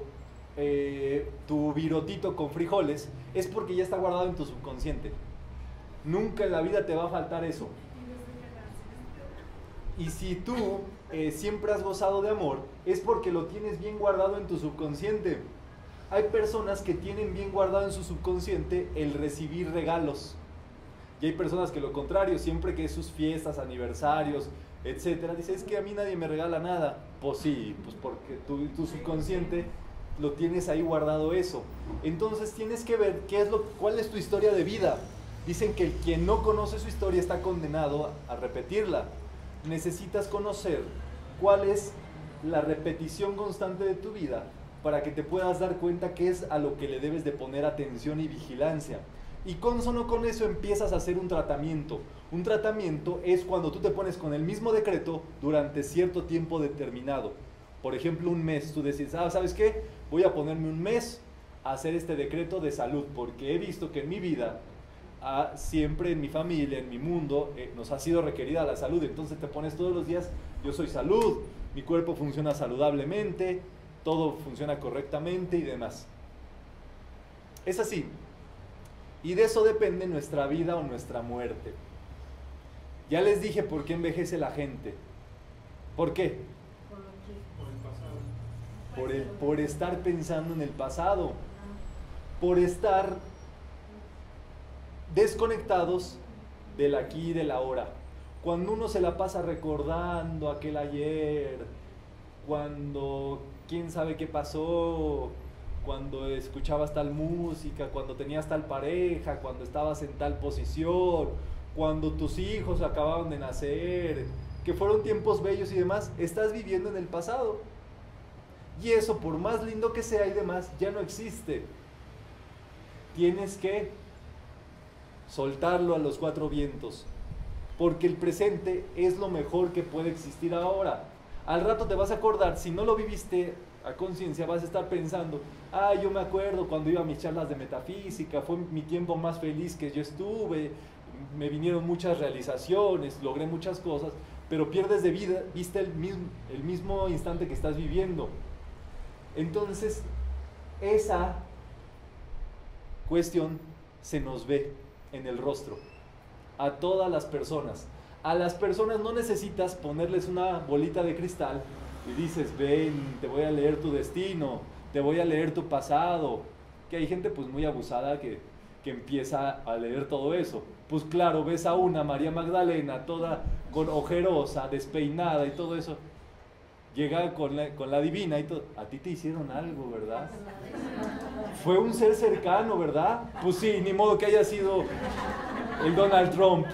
eh, tu virotito con frijoles, es porque ya está guardado en tu subconsciente. Nunca en la vida te va a faltar eso. Y si tú eh, siempre has gozado de amor, es porque lo tienes bien guardado en tu subconsciente. Hay personas que tienen bien guardado en su subconsciente el recibir regalos. Y hay personas que lo contrario, siempre que es sus fiestas, aniversarios, etcétera, dice, es que a mí nadie me regala nada. Pues sí, pues porque tu, tu subconsciente lo tienes ahí guardado eso. Entonces tienes que ver qué es lo, cuál es tu historia de vida. Dicen que el quien no conoce su historia está condenado a repetirla. Necesitas conocer cuál es la repetición constante de tu vida para que te puedas dar cuenta qué es a lo que le debes de poner atención y vigilancia. Y consono con eso empiezas a hacer un tratamiento. Un tratamiento es cuando tú te pones con el mismo decreto durante cierto tiempo determinado. Por ejemplo, un mes. Tú decides, ah, ¿sabes qué? Voy a ponerme un mes a hacer este decreto de salud porque he visto que en mi vida, ah, siempre en mi familia, en mi mundo, eh, nos ha sido requerida la salud. Entonces te pones todos los días, yo soy salud, mi cuerpo funciona saludablemente, todo funciona correctamente y demás. Es así. Y de eso depende nuestra vida o nuestra muerte. Ya les dije por qué envejece la gente. ¿Por qué? Por, el, por estar pensando en el pasado. Por estar desconectados del aquí y del ahora. Cuando uno se la pasa recordando aquel ayer, cuando quién sabe qué pasó, cuando escuchabas tal música, cuando tenías tal pareja, cuando estabas en tal posición, cuando tus hijos acababan de nacer, que fueron tiempos bellos y demás, estás viviendo en el pasado. Y eso, por más lindo que sea y demás, ya no existe. Tienes que soltarlo a los cuatro vientos, porque el presente es lo mejor que puede existir ahora. Al rato te vas a acordar, si no lo viviste a conciencia, vas a estar pensando, ah, yo me acuerdo cuando iba a mis charlas de metafísica, fue mi tiempo más feliz que yo estuve, me vinieron muchas realizaciones, logré muchas cosas, pero pierdes de vida, viste el mismo, el mismo instante que estás viviendo. Entonces, esa cuestión se nos ve en el rostro a todas las personas. A las personas no necesitas ponerles una bolita de cristal y dices, ven, te voy a leer tu destino, te voy a leer tu pasado. Que hay gente pues muy abusada que, que empieza a leer todo eso. Pues claro, ves a una María Magdalena toda con ojerosa, despeinada y todo eso. Llega con la, con la divina y todo. A ti te hicieron algo, ¿verdad? Fue un ser cercano, ¿verdad? Pues sí, ni modo que haya sido el Donald Trump.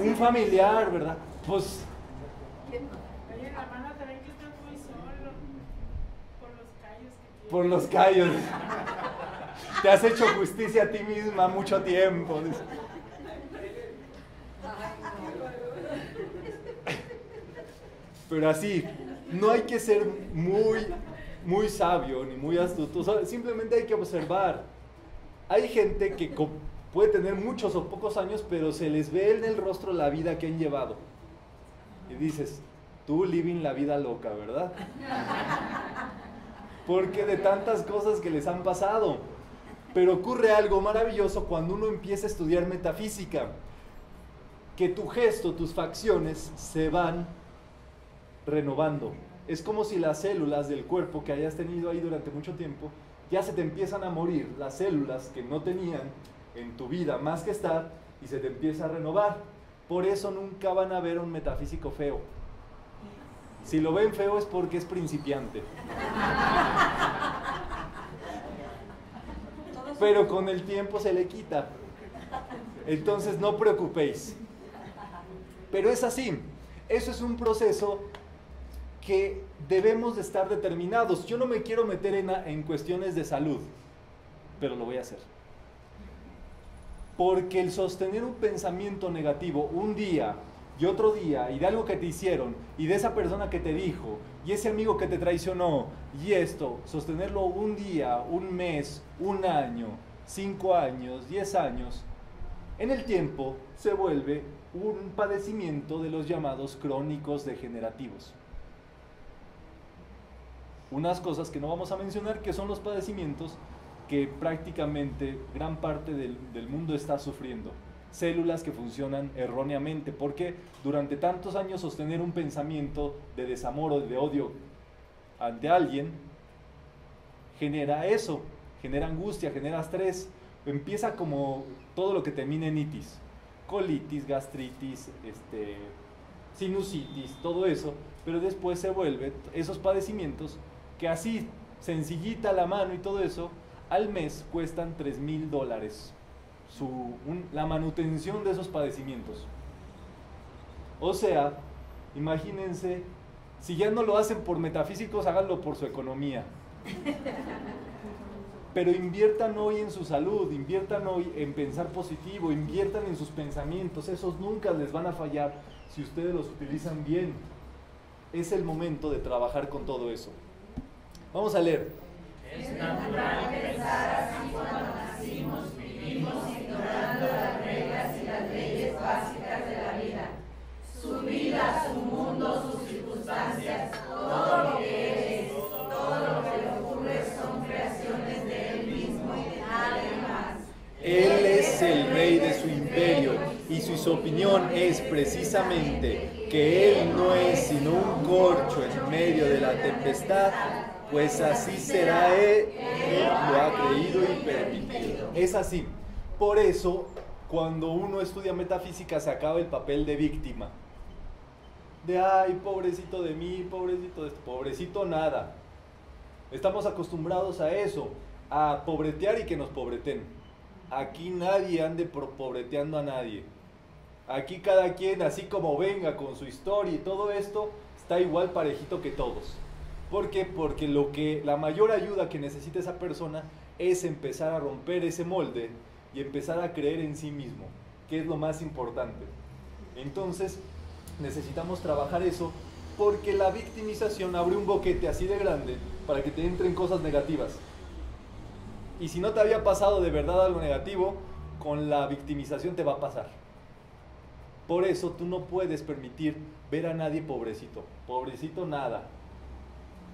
Un familiar, ¿verdad? Pues Oye, la hermana también que está muy solo. Por los callos que por los callos. Te has hecho justicia a ti misma mucho tiempo. Pero así, no hay que ser muy, muy sabio ni muy astuto. simplemente hay que observar. Hay gente que puede tener muchos o pocos años, pero se les ve en el rostro la vida que han llevado. Y dices, tú living la vida loca, ¿verdad? Porque de tantas cosas que les han pasado. Pero ocurre algo maravilloso cuando uno empieza a estudiar metafísica. Que tu gesto, tus facciones se van renovando. Es como si las células del cuerpo que hayas tenido ahí durante mucho tiempo ya se te empiezan a morir, las células que no tenían en tu vida más que estar y se te empieza a renovar. Por eso nunca van a ver un metafísico feo. Si lo ven feo es porque es principiante. Pero con el tiempo se le quita. Entonces no preocupéis. Pero es así. Eso es un proceso que debemos de estar determinados. Yo no me quiero meter en, en cuestiones de salud, pero lo voy a hacer. Porque el sostener un pensamiento negativo un día y otro día, y de algo que te hicieron, y de esa persona que te dijo, y ese amigo que te traicionó, y esto, sostenerlo un día, un mes, un año, cinco años, diez años, en el tiempo se vuelve un padecimiento de los llamados crónicos degenerativos. Unas cosas que no vamos a mencionar que son los padecimientos que prácticamente gran parte del, del mundo está sufriendo. Células que funcionan erróneamente, porque durante tantos años sostener un pensamiento de desamor o de odio ante alguien genera eso, genera angustia, genera estrés, empieza como todo lo que termina en itis, colitis, gastritis, este, sinusitis, todo eso, pero después se vuelve esos padecimientos que así, sencillita la mano y todo eso, al mes cuestan 3 mil dólares la manutención de esos padecimientos. O sea, imagínense, si ya no lo hacen por metafísicos, háganlo por su economía. Pero inviertan hoy en su salud, inviertan hoy en pensar positivo, inviertan en sus pensamientos, esos nunca les van a fallar si ustedes los utilizan bien. Es el momento de trabajar con todo eso. Vamos a leer. Es natural pensar así cuando nacimos, vivimos ignorando las reglas y las leyes básicas de la vida. Su vida, su mundo, sus circunstancias, todo lo que él es, todo lo que le ocurre son creaciones de él mismo y de nadie más. Él es el rey de su imperio y su opinión es precisamente que Él no es sino un corcho en medio de la tempestad, pues así será Él, lo ha creído y permitido. Es así. Por eso, cuando uno estudia metafísica, se acaba el papel de víctima. De, ay, pobrecito de mí, pobrecito de esto, pobrecito nada. Estamos acostumbrados a eso, a pobretear y que nos pobreten. Aquí nadie ande pobreteando a nadie. Aquí cada quien, así como venga con su historia y todo esto, está igual parejito que todos. ¿Por qué? Porque lo que la mayor ayuda que necesita esa persona es empezar a romper ese molde y empezar a creer en sí mismo, que es lo más importante. Entonces, necesitamos trabajar eso porque la victimización abre un boquete así de grande para que te entren cosas negativas. Y si no te había pasado de verdad algo negativo, con la victimización te va a pasar. Por eso tú no puedes permitir ver a nadie pobrecito. Pobrecito nada.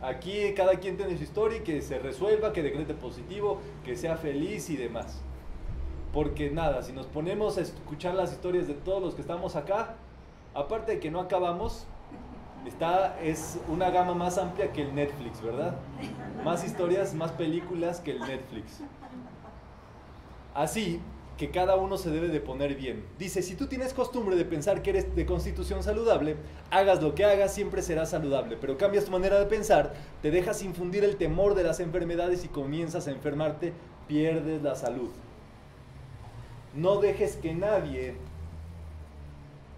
Aquí cada quien tiene su historia y que se resuelva, que decrete positivo, que sea feliz y demás. Porque nada, si nos ponemos a escuchar las historias de todos los que estamos acá, aparte de que no acabamos, está, es una gama más amplia que el Netflix, ¿verdad? Más historias, más películas que el Netflix. Así que cada uno se debe de poner bien. Dice, si tú tienes costumbre de pensar que eres de constitución saludable, hagas lo que hagas, siempre serás saludable. Pero cambias tu manera de pensar, te dejas infundir el temor de las enfermedades y comienzas a enfermarte, pierdes la salud. No dejes que nadie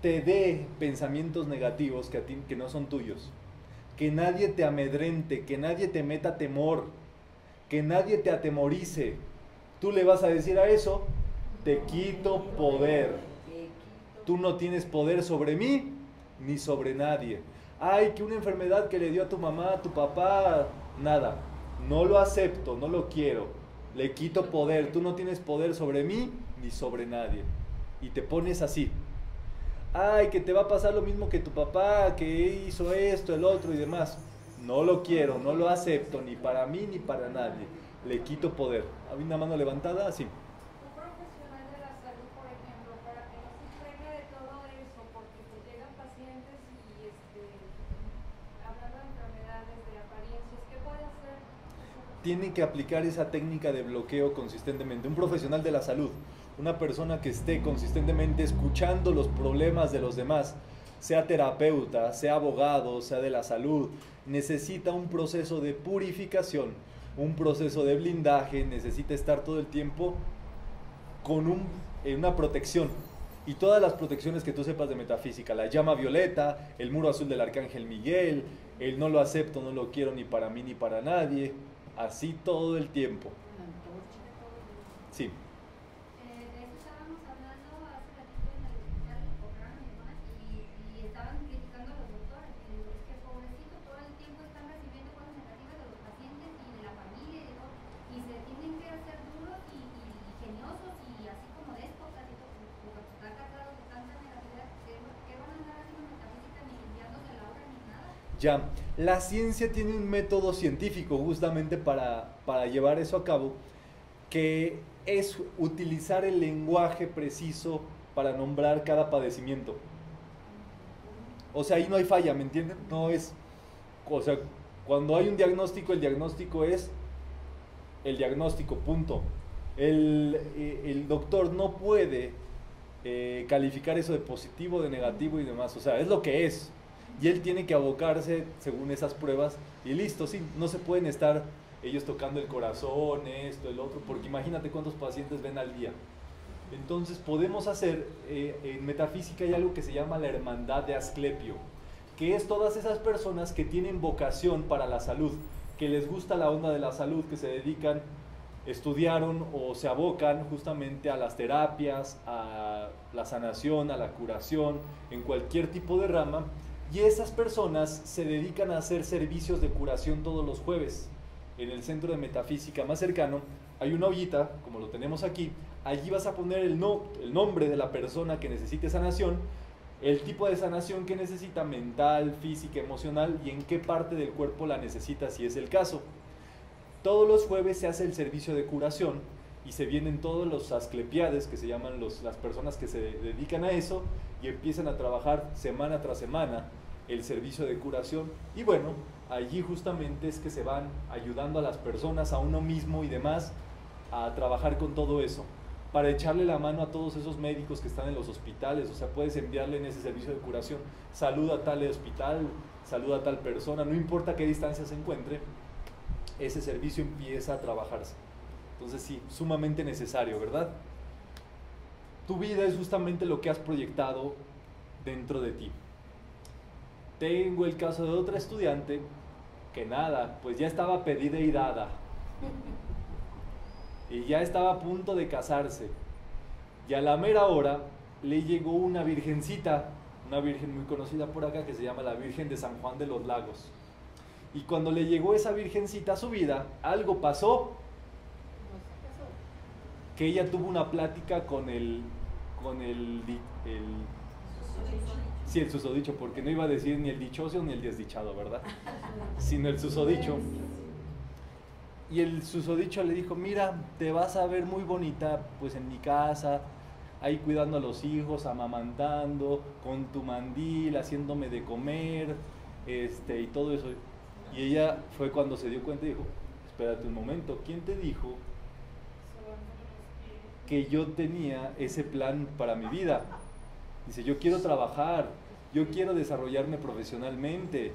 te dé pensamientos negativos que, a ti, que no son tuyos. Que nadie te amedrente, que nadie te meta temor, que nadie te atemorice. Tú le vas a decir a eso, te quito poder. Tú no tienes poder sobre mí ni sobre nadie. Ay, que una enfermedad que le dio a tu mamá, a tu papá, nada. No lo acepto, no lo quiero. Le quito poder. Tú no tienes poder sobre mí ni sobre nadie. Y te pones así. Ay, que te va a pasar lo mismo que tu papá, que hizo esto, el otro y demás. No lo quiero, no lo acepto, ni para mí ni para nadie. Le quito poder. ¿Hay una mano levantada? Sí. Un profesional de la salud, por ejemplo, para que no se impregne de todo eso, porque pues llegan pacientes y este, hablando de enfermedades, de apariencias, ¿qué puede hacer? Tiene que aplicar esa técnica de bloqueo consistentemente. Un profesional de la salud, una persona que esté consistentemente escuchando los problemas de los demás, sea terapeuta, sea abogado, sea de la salud, necesita un proceso de purificación, un proceso de blindaje, necesita estar todo el tiempo con un- eh, una protección. Y todas las protecciones que tú sepas de metafísica, la llama violeta, el muro azul del arcángel Miguel, el no lo acepto, no lo quiero ni para mí ni para nadie, así todo el tiempo. Sí, Eh, de eso estábamos hablando hace ratito en el, en el programa y demás, y, y estaban criticando a los doctores. Y digo, es que pobrecito, todo el tiempo están recibiendo cosas negativas de los pacientes y de la familia y de todo, y se tienen que hacer duros y, y ingeniosos y así como déspotas y todo, porque están cargados de tanta negatividad, que, que van a andar haciendo metafísica ni limpiándose la obra ni nada. Ya. La ciencia tiene un método científico justamente para, para llevar eso a cabo, que es utilizar el lenguaje preciso para nombrar cada padecimiento. O sea, ahí no hay falla, ¿me entienden? No es, o sea, cuando hay un diagnóstico, el diagnóstico es el diagnóstico, punto. El, eh, el doctor no puede eh, calificar eso de positivo, de negativo y demás. O sea, es lo que es. Y él tiene que abocarse según esas pruebas y listo, sí, no se pueden estar ellos tocando el corazón, esto, el otro, porque imagínate cuántos pacientes ven al día. Entonces podemos hacer, eh, en metafísica hay algo que se llama la hermandad de Asclepio, que es todas esas personas que tienen vocación para la salud, que les gusta la onda de la salud, que se dedican, estudiaron o se abocan justamente a las terapias, a la sanación, a la curación, en cualquier tipo de rama, y esas personas se dedican a hacer servicios de curación todos los jueves. En el centro de metafísica más cercano hay una ollita, como lo tenemos aquí, allí vas a poner el, no, el nombre de la persona que necesite sanación, el tipo de sanación que necesita, mental, física, emocional, y en qué parte del cuerpo la necesita si es el caso. Todos los jueves se hace el servicio de curación y se vienen todos los asclepiades, que se llaman las personas que se dedican a eso, y empiezan a trabajar semana tras semana el servicio de curación. Y bueno, allí justamente es que se van ayudando a las personas, a uno mismo y demás, a trabajar con todo eso, para echarle la mano a todos esos médicos que están en los hospitales. O sea, puedes enviarle en ese servicio de curación, saluda a tal hospital, saluda a tal persona, no importa qué distancia se encuentre, ese servicio empieza a trabajarse. Entonces sí, sumamente necesario, ¿verdad? Tu vida es justamente lo que has proyectado dentro de ti. Tengo el caso de otra estudiante que nada, pues ya estaba pedida y dada. Y ya estaba a punto de casarse. Y a la mera hora le llegó una virgencita, una virgen muy conocida por acá que se llama la Virgen de San Juan de los Lagos. Y cuando le llegó esa virgencita a su vida, algo pasó que ella tuvo una plática con el con el, el sí, el susodicho, porque no iba a decir ni el dichoso ni el desdichado, ¿verdad? Sino el susodicho. Y el susodicho le dijo, mira, te vas a ver muy bonita pues en mi casa, ahí cuidando a los hijos, amamantando, con tu mandil, haciéndome de comer, este, y todo eso. Y ella fue cuando se dio cuenta y dijo, espérate un momento, ¿quién te dijo que yo tenía ese plan para mi vida? Dice, yo quiero trabajar, yo quiero desarrollarme profesionalmente,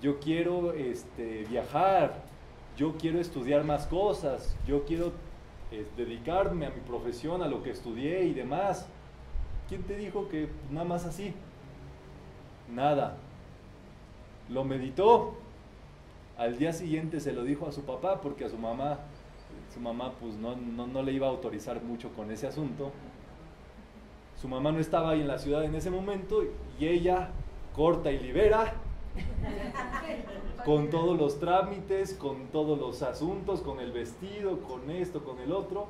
yo quiero este, viajar, yo quiero estudiar más cosas, yo quiero eh, dedicarme a mi profesión, a lo que estudié y demás. ¿Quién te dijo que nada más así? Nada. Lo meditó. Al día siguiente se lo dijo a su papá porque a su mamá, su mamá pues no, no, no le iba a autorizar mucho con ese asunto. Su mamá no estaba ahí en la ciudad en ese momento y ella corta y libera con todos los trámites, con todos los asuntos, con el vestido, con esto, con el otro.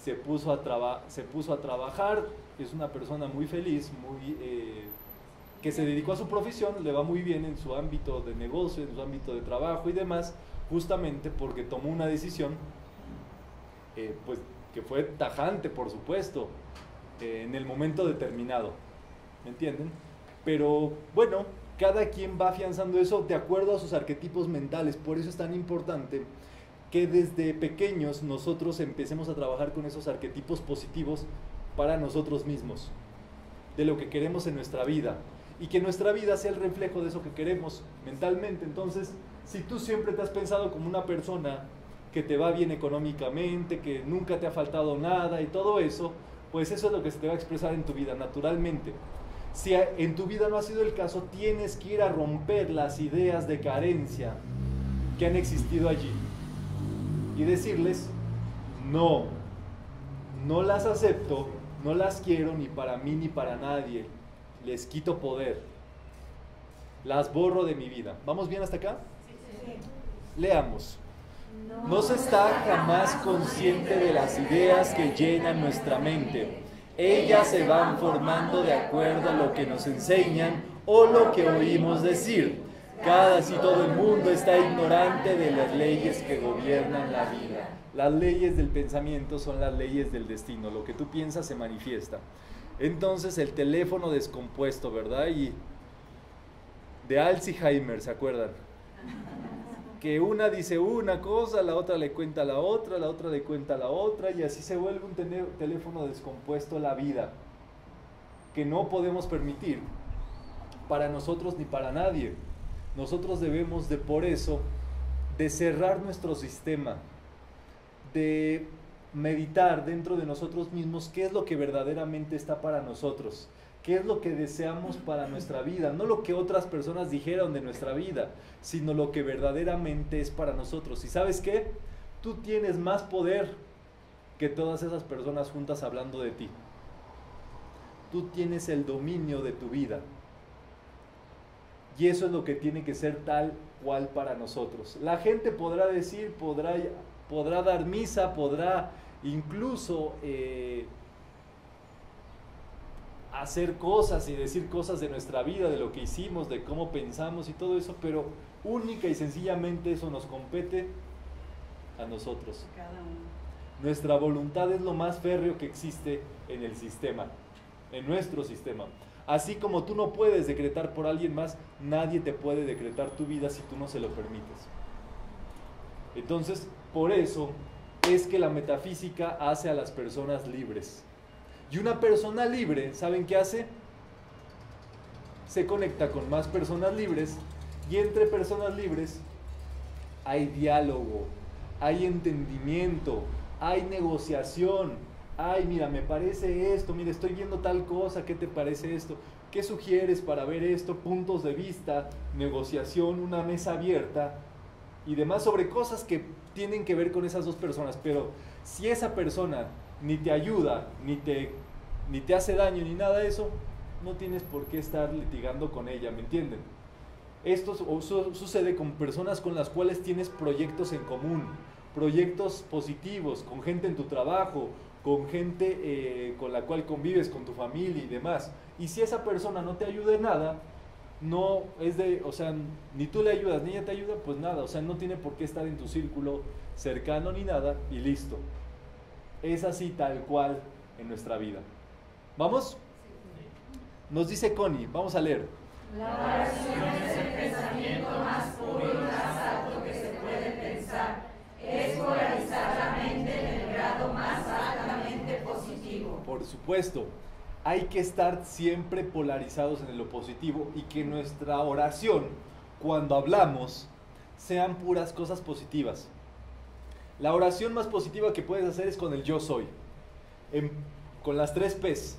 Se puso a, traba- se puso a trabajar, es una persona muy feliz, muy, eh, que se dedicó a su profesión, le va muy bien en su ámbito de negocio, en su ámbito de trabajo y demás, justamente porque tomó una decisión, eh, pues que fue tajante, por supuesto, eh, en el momento determinado, ¿me entienden? Pero bueno, cada quien va afianzando eso de acuerdo a sus arquetipos mentales, por eso es tan importante que desde pequeños nosotros empecemos a trabajar con esos arquetipos positivos para nosotros mismos, de lo que queremos en nuestra vida, y que nuestra vida sea el reflejo de eso que queremos mentalmente. Entonces, si tú siempre te has pensado como una persona que te va bien económicamente, que nunca te ha faltado nada y todo eso, pues eso es lo que se te va a expresar en tu vida naturalmente. Si en tu vida no ha sido el caso, tienes que ir a romper las ideas de carencia que han existido allí y decirles, no, no las acepto, no las quiero ni para mí ni para nadie, les quito poder, las borro de mi vida. ¿Vamos bien hasta acá? Leamos. No se está jamás consciente de las ideas que llenan nuestra mente. Ellas se van formando de acuerdo a lo que nos enseñan o lo que oímos decir. Cada si todo el mundo está ignorante de las leyes que gobiernan la vida. Las leyes del pensamiento son las leyes del destino. Lo que tú piensas se manifiesta. Entonces el teléfono descompuesto, ¿verdad? Y de Alzheimer, ¿se acuerdan? Que una dice una cosa, la otra le cuenta la otra, la otra le cuenta la otra, y así se vuelve un teléfono descompuesto la vida, que no podemos permitir para nosotros ni para nadie. Nosotros debemos de por eso, de cerrar nuestro sistema, de meditar dentro de nosotros mismos qué es lo que verdaderamente está para nosotros, qué es lo que deseamos para nuestra vida, no lo que otras personas dijeron de nuestra vida, sino lo que verdaderamente es para nosotros. ¿Y sabes qué? Tú tienes más poder que todas esas personas juntas hablando de ti. Tú tienes el dominio de tu vida. Y eso es lo que tiene que ser tal cual para nosotros. La gente podrá decir, podrá, podrá dar misa, podrá incluso eh, hacer cosas y decir cosas de nuestra vida, de lo que hicimos, de cómo pensamos y todo eso, pero única y sencillamente eso nos compete a nosotros. Cada uno. Nuestra voluntad es lo más férreo que existe en el sistema, en nuestro sistema. Así como tú no puedes decretar por alguien más, nadie te puede decretar tu vida si tú no se lo permites. Entonces, por eso es que la metafísica hace a las personas libres. Y una persona libre, ¿saben qué hace? Se conecta con más personas libres y entre personas libres hay diálogo, hay entendimiento, hay negociación. Ay, mira, me parece esto, mira, estoy viendo tal cosa, ¿qué te parece esto? ¿Qué sugieres para ver esto? Puntos de vista, negociación, una mesa abierta y demás sobre cosas que tienen que ver con esas dos personas. Pero si esa persona ni te ayuda, ni te, ni te hace daño, ni nada de eso, no tienes por qué estar litigando con ella, ¿me entienden? Esto su- su- sucede con personas con las cuales tienes proyectos en común, proyectos positivos, con gente en tu trabajo, con gente eh, con la cual convives, con tu familia y demás. Y si esa persona no te ayuda en nada, no es de, o sea, ni tú le ayudas, ni ella te ayuda, pues nada, o sea, no tiene por qué estar en tu círculo cercano ni nada y listo. Es así tal cual en nuestra vida. ¿Vamos? Nos dice Connie, vamos a leer. La oración es el pensamiento más puro y más alto que se puede pensar. Es polarizar la mente en el grado más altamente positivo. Por supuesto, hay que estar siempre polarizados en lo positivo y que nuestra oración, cuando hablamos, sean puras cosas positivas. La oración más positiva que puedes hacer es con el yo soy, con las tres P's.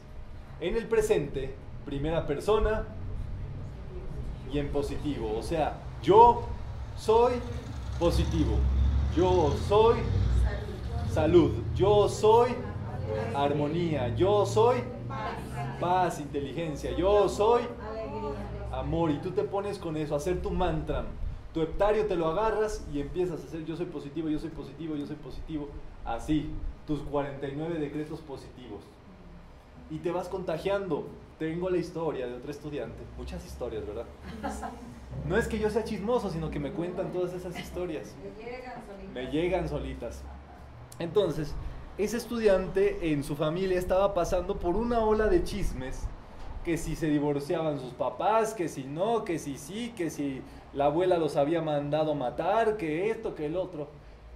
En el presente, primera persona y en positivo. O sea, yo soy positivo. Yo soy salud. Yo soy armonía. Yo soy paz, inteligencia. Yo soy amor. Y tú te pones con eso, hacer tu mantra. Tu heptario te lo agarras y empiezas a hacer yo soy positivo, yo soy positivo, yo soy positivo. Así, tus 49 decretos positivos. Y te vas contagiando. Tengo la historia de otro estudiante. Muchas historias, ¿verdad? No es que yo sea chismoso, sino que me cuentan todas esas historias. Me llegan solitas. Entonces, ese estudiante en su familia estaba pasando por una ola de chismes, que si se divorciaban sus papás, que si no, que si sí, que si la abuela los había mandado matar, que esto, que el otro.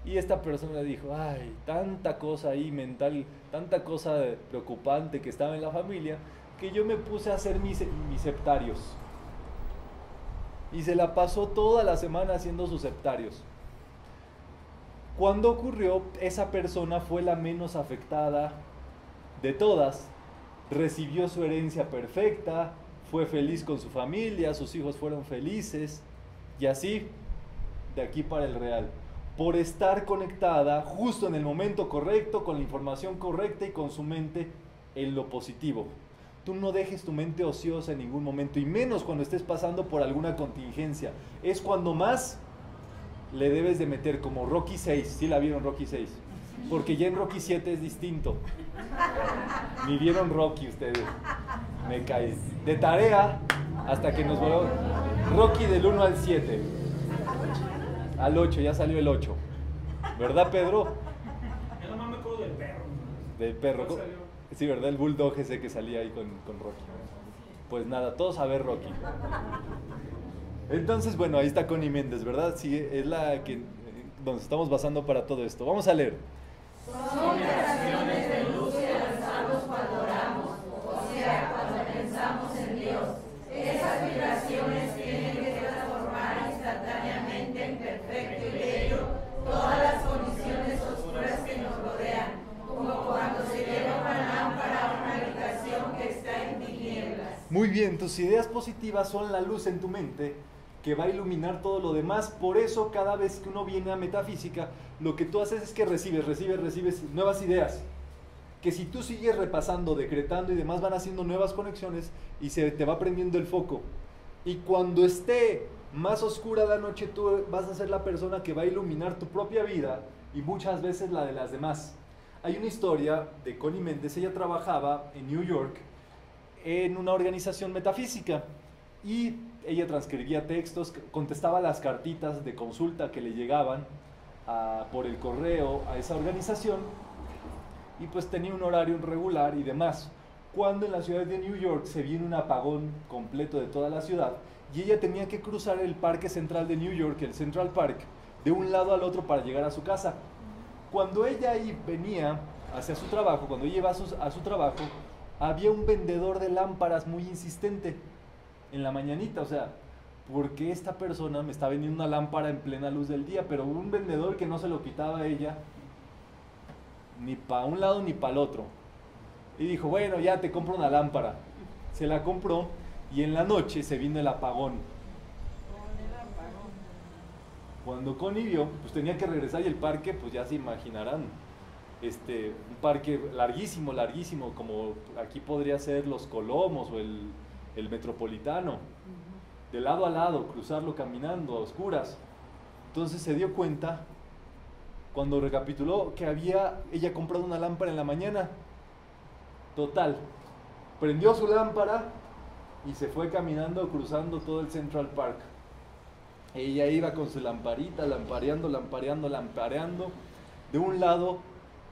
Y esta persona dijo, ay, tanta cosa ahí mental, tanta cosa preocupante que estaba en la familia, que yo me puse a hacer mis septarios. Y se la pasó toda la semana haciendo sus septarios. Cuando ocurrió, esa persona fue la menos afectada de todas. Recibió su herencia perfecta, fue feliz con su familia, sus hijos fueron felices y así, de aquí para el real. Por estar conectada justo en el momento correcto, con la información correcta y con su mente en lo positivo. Tú no dejes tu mente ociosa en ningún momento y menos cuando estés pasando por alguna contingencia. Es cuando más le debes de meter como Rocky 6, si la vieron Rocky 6, porque ya en Rocky 7 es distinto. Ni vieron Rocky ustedes. Me cae. De tarea hasta que nos volvamos. Rocky del 1 al 7. Al 8, ya salió el 8. ¿Verdad, Pedro? Yo nomás me acuerdo del perro. Del perro. Sí, ¿verdad? El bulldog ese que salía ahí con, con Rocky. Pues nada, todos a ver Rocky. Entonces, bueno, ahí está Connie Méndez, ¿verdad? Sí, es la que eh, nos estamos basando para todo esto. Vamos a leer. Son vibraciones de luz que lanzamos cuando oramos, o sea, cuando pensamos en Dios. Esas vibraciones tienen que transformar instantáneamente en perfecto y bello todas las condiciones oscuras que nos rodean, como cuando se lleva una lámpara a una habitación que está en tinieblas. Muy bien, tus ideas positivas son la luz en tu mente que va a iluminar todo lo demás. Por eso cada vez que uno viene a metafísica, lo que tú haces es que recibes, recibes, recibes nuevas ideas. Que si tú sigues repasando, decretando y demás, van haciendo nuevas conexiones y se te va prendiendo el foco. Y cuando esté más oscura la noche, tú vas a ser la persona que va a iluminar tu propia vida y muchas veces la de las demás. Hay una historia de Connie Méndez, ella trabajaba en New York en una organización metafísica y ella transcribía textos, contestaba las cartitas de consulta que le llegaban a- por el correo a esa organización y pues tenía un horario regular y demás. Cuando en la ciudad de New York se viene un apagón completo de toda la ciudad y ella tenía que cruzar el parque central de New York, el Central Park, de un lado al otro para llegar a su casa. Cuando ella ahí venía hacia su trabajo, cuando ella iba a su trabajo, había un vendedor de lámparas muy insistente en la mañanita, o sea, porque esta persona me está vendiendo una lámpara en plena luz del día, pero un vendedor que no se lo quitaba a ella ni para un lado ni para el otro. Y dijo, bueno, ya te compro una lámpara. Se la compró y en la noche se vino el apagón. Cuando Connie vio, pues tenía que regresar y el parque, pues ya se imaginarán. este, un parque larguísimo, larguísimo, como aquí podría ser los Colomos o el, el Metropolitano, de lado a lado, cruzarlo caminando a oscuras. Entonces se dio cuenta cuando recapituló que había ella comprado una lámpara en la mañana. Total, prendió su lámpara y se fue caminando cruzando todo el Central Park. Ella iba con su lamparita, lampareando, lampareando, lampareando, de un lado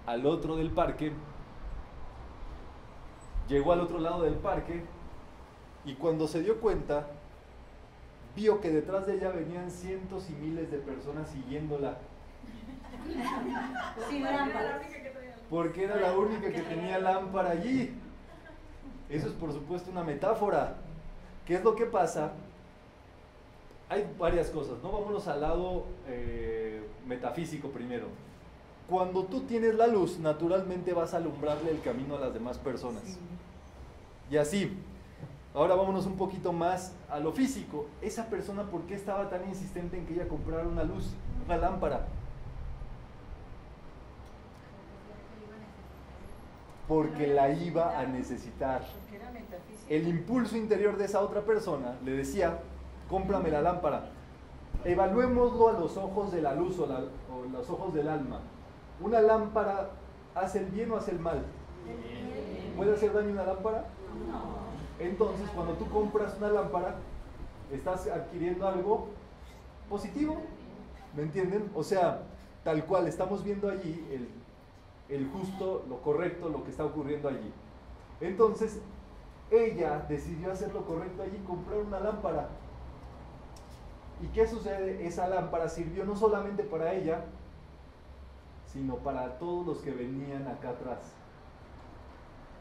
al otro del parque. Llegó al otro lado del parque y cuando se dio cuenta, vio que detrás de ella venían cientos y miles de personas siguiéndola. Porque era la única que tenía lámpara allí. Eso es por supuesto una metáfora. ¿Qué es lo que pasa? Hay varias cosas, ¿no? Vámonos al lado eh, metafísico primero. Cuando tú tienes la luz, naturalmente vas a alumbrarle el camino a las demás personas. Y así. Ahora vámonos un poquito más a lo físico. Esa persona, ¿por qué estaba tan insistente en que ella comprara una luz, una lámpara? Porque la iba a necesitar. El impulso interior de esa otra persona le decía, cómprame la lámpara. Evaluémoslo a los ojos de la luz o, la- o los ojos del alma. ¿Una lámpara hace el bien o hace el mal? ¿Puede hacer daño una lámpara? Entonces, cuando tú compras una lámpara, estás adquiriendo algo positivo. ¿Me entienden? O sea, tal cual, estamos viendo allí el, el justo, lo correcto, lo que está ocurriendo allí. Entonces, ella decidió hacer lo correcto allí, comprar una lámpara. ¿Y qué sucede? Esa lámpara sirvió no solamente para ella, sino para todos los que venían acá atrás.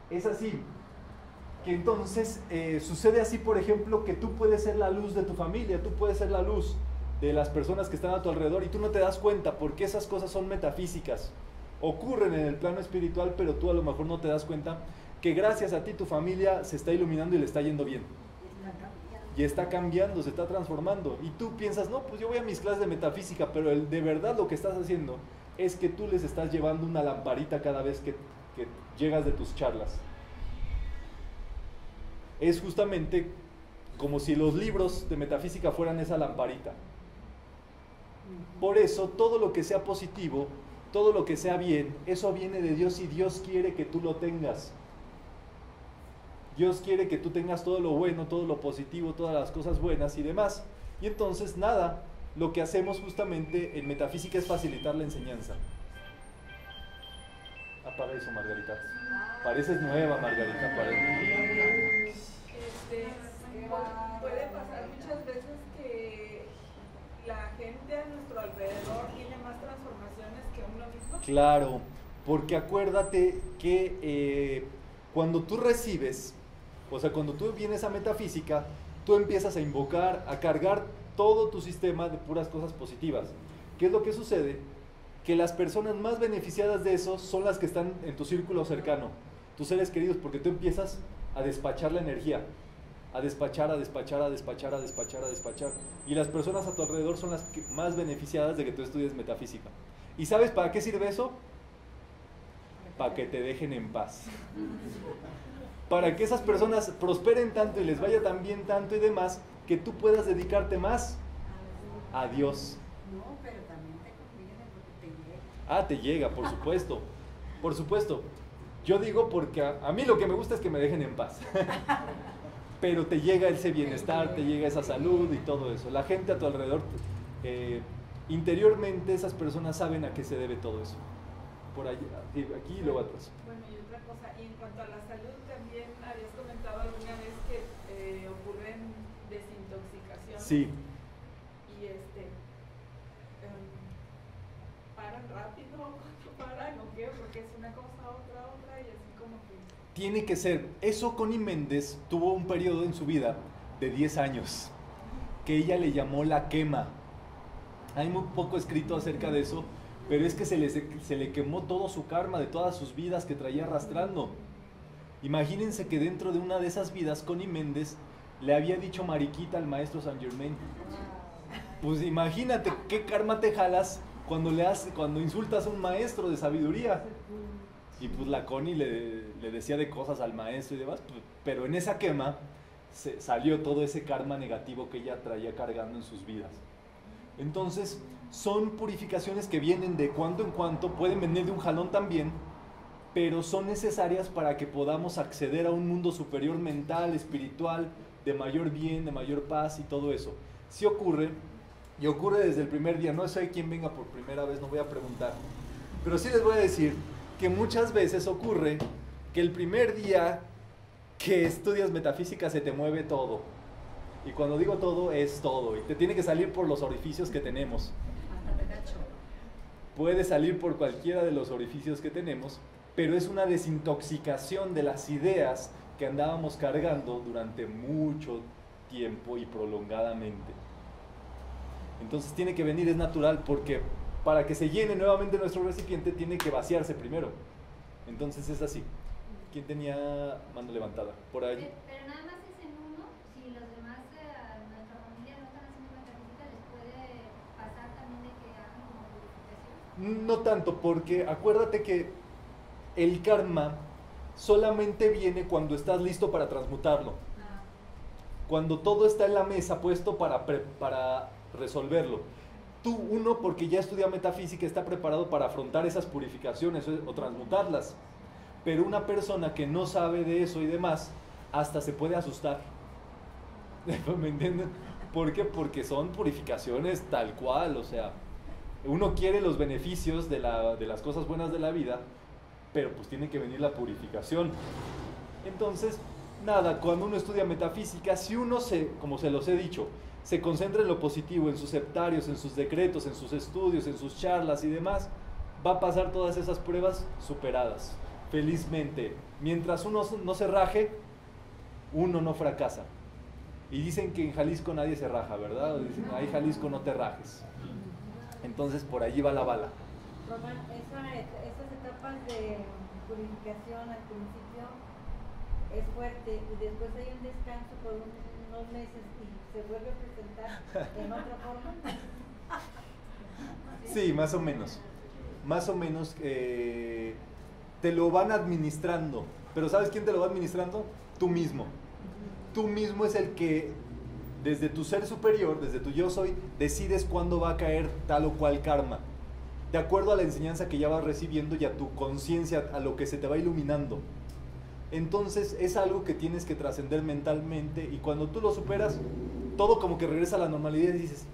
Es así, que entonces eh, sucede así, por ejemplo, que tú puedes ser la luz de tu familia, tú puedes ser la luz de las personas que están a tu alrededor y tú no te das cuenta porque esas cosas son metafísicas, ocurren en el plano espiritual, pero tú a lo mejor no te das cuenta que gracias a ti tu familia se está iluminando y le está yendo bien. Y está cambiando, se está transformando. Y tú piensas, no, pues yo voy a mis clases de metafísica, pero de verdad lo que estás haciendo es que tú les estás llevando una lamparita cada vez que llegas de tus charlas. Es justamente como si los libros de metafísica fueran esa lamparita. Por eso todo lo que sea positivo, todo lo que sea bien, eso viene de Dios y Dios quiere que tú lo tengas. Dios quiere que tú tengas todo lo bueno, todo lo positivo, todas las cosas buenas y demás. Y entonces nada, lo que hacemos justamente en metafísica es facilitar la enseñanza. Apaga eso, Margarita. Pareces nueva, Margarita. pare- Este, pu- puede pasar muchas veces que la gente a nuestro alrededor tiene más transformaciones que uno mismo. Claro, porque acuérdate que eh, cuando tú recibes, o sea, cuando tú vienes a metafísica, tú empiezas a invocar, a cargar todo tu sistema de puras cosas positivas. ¿Qué es lo que sucede? Que las personas más beneficiadas de eso son las que están en tu círculo cercano, tus seres queridos, porque tú empiezas a despachar la energía, a despachar, a despachar, a despachar, a despachar, a despachar. Y las personas a tu alrededor son las que- más beneficiadas de que tú estudies metafísica. ¿Y sabes para qué sirve eso? Para que te dejen en paz. Para que esas personas prosperen tanto y les vaya tan bien tanto y demás, que tú puedas dedicarte más a Dios. No, pero también te conviene porque te llega. Ah, te llega, por supuesto. Por supuesto. Yo digo porque a, a mí lo que me gusta es que me dejen en paz. Pero te llega ese bienestar, te llega esa salud y todo eso. La gente a tu alrededor, eh, interiormente esas personas saben a qué se debe todo eso. Por allí, aquí y luego atrás. Bueno, y otra cosa, y en cuanto a la salud, también habías comentado alguna vez que eh, ocurren desintoxicaciones. Sí, Y este, em, paran rápido, ¿cuánto paran o qué? Porque es una cosa, otra, otra, y así como que. Tiene que ser. Eso Connie Méndez tuvo un periodo en su vida de 10 años que ella le llamó la quema. Hay muy poco escrito acerca de eso, pero es que se le, se le quemó todo su karma de todas sus vidas que traía arrastrando. Imagínense que dentro de una de esas vidas, Connie Méndez le había dicho mariquita al maestro Saint Germain. Pues imagínate qué karma te jalas cuando, le hace, cuando insultas a un maestro de sabiduría. Y pues la Connie le, le decía de cosas al maestro y demás, pues, pero en esa quema se salió todo ese karma negativo que ella traía cargando en sus vidas. Entonces, son purificaciones que vienen de cuando en cuanto, pueden venir de un jalón también, pero son necesarias para que podamos acceder a un mundo superior mental, espiritual, de mayor bien, de mayor paz y todo eso. Si ocurre, y ocurre desde el primer día, no sé quién venga por primera vez, no voy a preguntar, pero sí les voy a decir que muchas veces ocurre que el primer día que estudias metafísica se te mueve todo. Y cuando digo todo, es todo. Y te tiene que salir por los orificios que tenemos. Puede salir por cualquiera de los orificios que tenemos, pero es una desintoxicación de las ideas que andábamos cargando durante mucho tiempo y prolongadamente. Entonces tiene que venir, es natural, porque para que se llene nuevamente nuestro recipiente tiene que vaciarse primero. Entonces es así. ¿Quién tenía mano levantada? Por ahí. Pe- Pero nada más es en uno, si los demás de a nuestra familia no están haciendo metafísica, les puede pasar también de que hagan como purificación. No tanto, porque acuérdate que el karma solamente viene cuando estás listo para transmutarlo. Ah, Cuando todo está en la mesa puesto para, para resolverlo. Tú, uno, porque ya estudia metafísica, está preparado para afrontar esas purificaciones o, transmutarlas. Pero una persona que no sabe de eso y demás, hasta se puede asustar. ¿Me entienden? ¿Por qué? Porque son purificaciones tal cual, o sea, uno quiere los beneficios de, la- de las cosas buenas de la vida, pero pues tiene que venir la purificación. Entonces, nada, cuando uno estudia metafísica, si uno se, como se los he dicho, se concentra en lo positivo, en sus septarios, en sus decretos, en sus estudios, en sus charlas y demás, va a pasar todas esas pruebas superadas, felizmente. Mientras uno no se raje, uno no fracasa. Y dicen que en Jalisco nadie se raja, ¿verdad? Dicen, ahí Jalisco no te rajes. Entonces por allí va la bala. Román, esas etapas de purificación al principio es fuerte y después hay un descanso por un- y se vuelve a presentar en otra forma. Sí, más o menos. Más o menos eh, te lo van administrando. Pero ¿sabes quién te lo va administrando? Tú mismo. Tú mismo es el que desde tu ser superior, desde tu yo soy, decides cuándo va a caer tal o cual karma. De acuerdo a la enseñanza que ya vas recibiendo y a tu conciencia, a lo que se te va iluminando. Entonces es algo que tienes que trascender mentalmente y cuando tú lo superas, todo como que regresa a la normalidad y dices,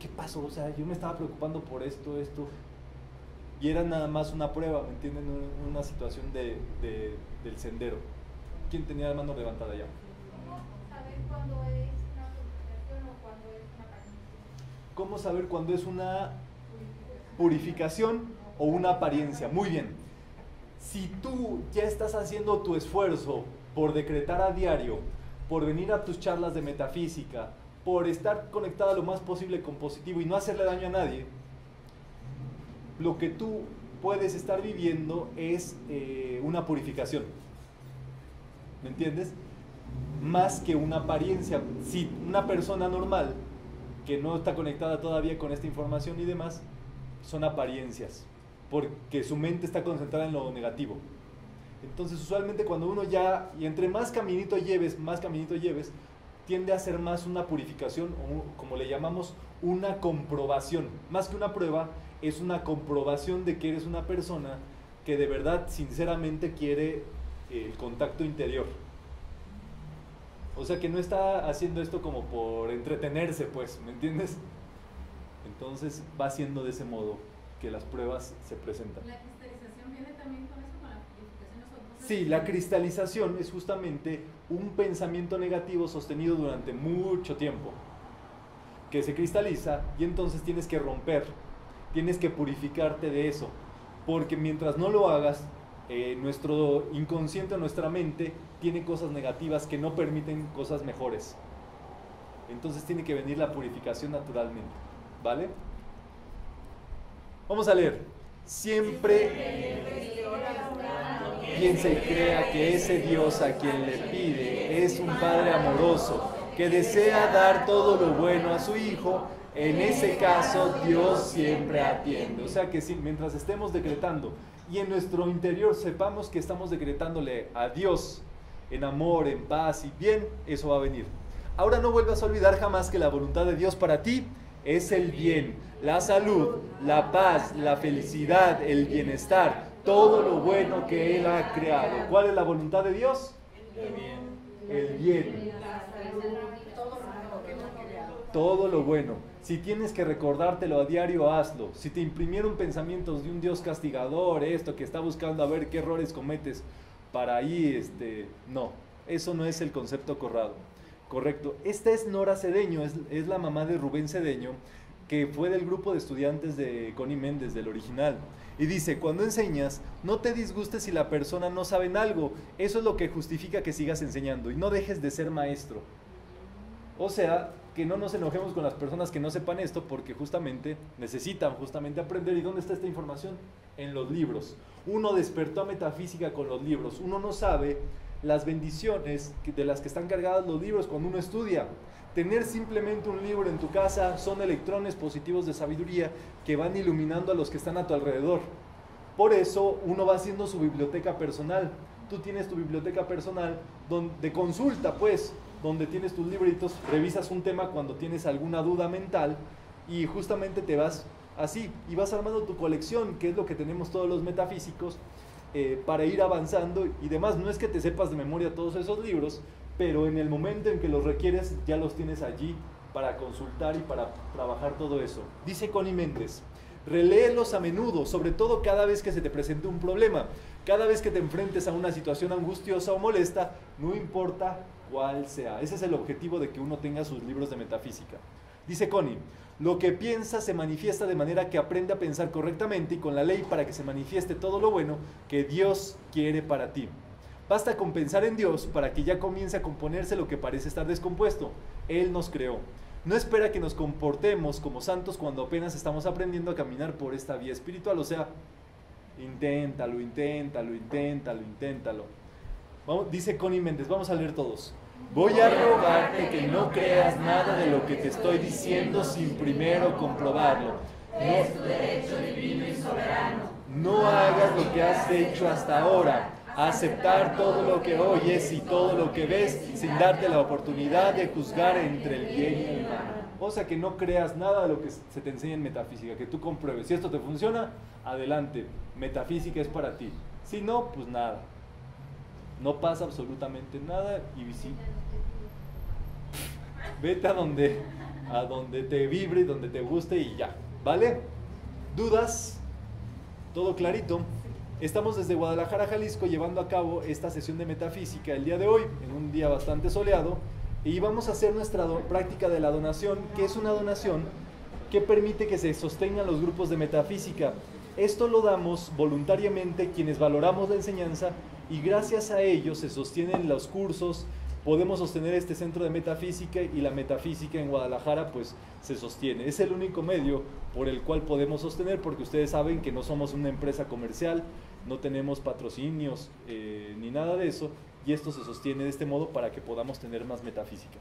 ¿qué pasó? O sea, yo me estaba preocupando por esto, esto. Y era nada más una prueba, ¿me entienden? Una- situación de, de- del sendero. ¿Quién tenía la mano levantada ya? ¿Cómo saber cuándo es una purificación o una apariencia? Muy bien. Si tú ya estás haciendo tu esfuerzo por decretar a diario, por venir a tus charlas de metafísica, por estar conectada lo más posible con positivo y no hacerle daño a nadie, lo que tú puedes estar viviendo es eh, una purificación. ¿Me entiendes? Más que una apariencia. Si una persona normal que no está conectada todavía con esta información y demás, son apariencias, porque su mente está concentrada en lo negativo. Entonces, usualmente cuando uno ya, y entre más caminito lleves, más caminito lleves, tiende a ser más una purificación, o como le llamamos, una comprobación. Más que una prueba, es una comprobación de que eres una persona que de verdad, sinceramente, quiere el contacto interior. O sea, que no está haciendo esto como por entretenerse, pues, ¿me entiendes? Entonces va siendo de ese modo que las pruebas se presentan. La cristalización viene también con eso, con la Sí, la cristalización es justamente un pensamiento negativo sostenido durante mucho tiempo, que se cristaliza y entonces tienes que romper, tienes que purificarte de eso, porque mientras no lo hagas, eh, nuestro inconsciente, nuestra mente, tiene cosas negativas que no permiten cosas mejores. Entonces tiene que venir la purificación naturalmente, ¿vale? Vamos a leer. Siempre piensa y crea que ese Dios a quien le pide es un Padre amoroso, que desea dar todo lo bueno a su Hijo En ese caso, Dios siempre atiende. O sea que si, mientras estemos decretando y en nuestro interior sepamos que estamos decretándole a Dios en amor, en paz y bien, eso va a venir. Ahora no vuelvas a olvidar jamás que la voluntad de Dios para ti es el bien, la salud, la paz, la felicidad, el bienestar, todo lo bueno que Él ha creado. ¿Cuál es la voluntad de Dios? El bien. El bien. Todo lo bueno. Si tienes que recordártelo a diario, hazlo. Si te imprimieron pensamientos de un Dios castigador, esto que está buscando a ver qué errores cometes para ahí, este, no, eso no es el concepto corrado. Correcto. Esta es Nora Cedeño, es, la mamá de Rubén Cedeño, que fue del grupo de estudiantes de Connie Méndez, del original. Y dice, cuando enseñas, no te disgustes si la persona no sabe algo. Eso es lo que justifica que sigas enseñando y no dejes de ser maestro. O sea, que no nos enojemos con las personas que no sepan esto porque justamente necesitan justamente aprender. ¿Y dónde está esta información? En los libros. Uno despertó a metafísica con los libros. Uno no sabe las bendiciones de las que están cargadas los libros cuando uno estudia. Tener simplemente un libro en tu casa son electrones positivos de sabiduría que van iluminando a los que están a tu alrededor. Por eso uno va haciendo su biblioteca personal. Tú tienes tu biblioteca personal de consulta, pues, donde tienes tus libritos, revisas un tema cuando tienes alguna duda mental y justamente te vas así y vas armando tu colección, que es lo que tenemos todos los metafísicos, eh, para ir avanzando y demás. No es que te sepas de memoria todos esos libros, pero en el momento en que los requieres ya los tienes allí para consultar y para trabajar todo eso. Dice Connie Méndez, reléelos a menudo, sobre todo cada vez que se te presente un problema, cada vez que te enfrentes a una situación angustiosa o molesta, no importa cuál sea. Ese es el objetivo de que uno tenga sus libros de metafísica. Dice Connie, lo que piensa se manifiesta de manera que aprende a pensar correctamente y con la ley para que se manifieste todo lo bueno que Dios quiere para ti. Basta con pensar en Dios para que ya comience a componerse lo que parece estar descompuesto. Él nos creó. No espera que nos comportemos como santos cuando apenas estamos aprendiendo a caminar por esta vía espiritual. O sea, inténtalo, inténtalo, inténtalo, inténtalo. Vamos, dice Connie Méndez, vamos a leer todos. Voy a rogarte que no creas nada de lo que te estoy diciendo sin primero comprobarlo. Es tu derecho divino y soberano. No hagas lo que has hecho hasta ahora. Aceptar todo lo que oyes y todo lo que ves sin darte la oportunidad de juzgar entre el bien y el mal. O sea que no creas nada de lo que se te enseña en metafísica, que tú compruebes. Si esto te funciona, adelante. Metafísica es para ti. Si no, pues nada. No pasa absolutamente nada y si vete a donde a donde te vibre, donde te guste y ya, ¿vale? ¿Dudas? ¿Todo clarito? Estamos desde Guadalajara, Jalisco, llevando a cabo esta sesión de metafísica el día de hoy, en un día bastante soleado, y vamos a hacer nuestra práctica de la donación, que es una donación que permite que se sostengan los grupos de metafísica. Esto lo damos voluntariamente quienes valoramos la enseñanza y gracias a ello se sostienen los cursos, podemos sostener este centro de metafísica y la metafísica en Guadalajara pues se sostiene. Es el único medio por el cual podemos sostener porque ustedes saben que no somos una empresa comercial, no tenemos patrocinios eh, ni nada de eso y esto se sostiene de este modo para que podamos tener más metafísica.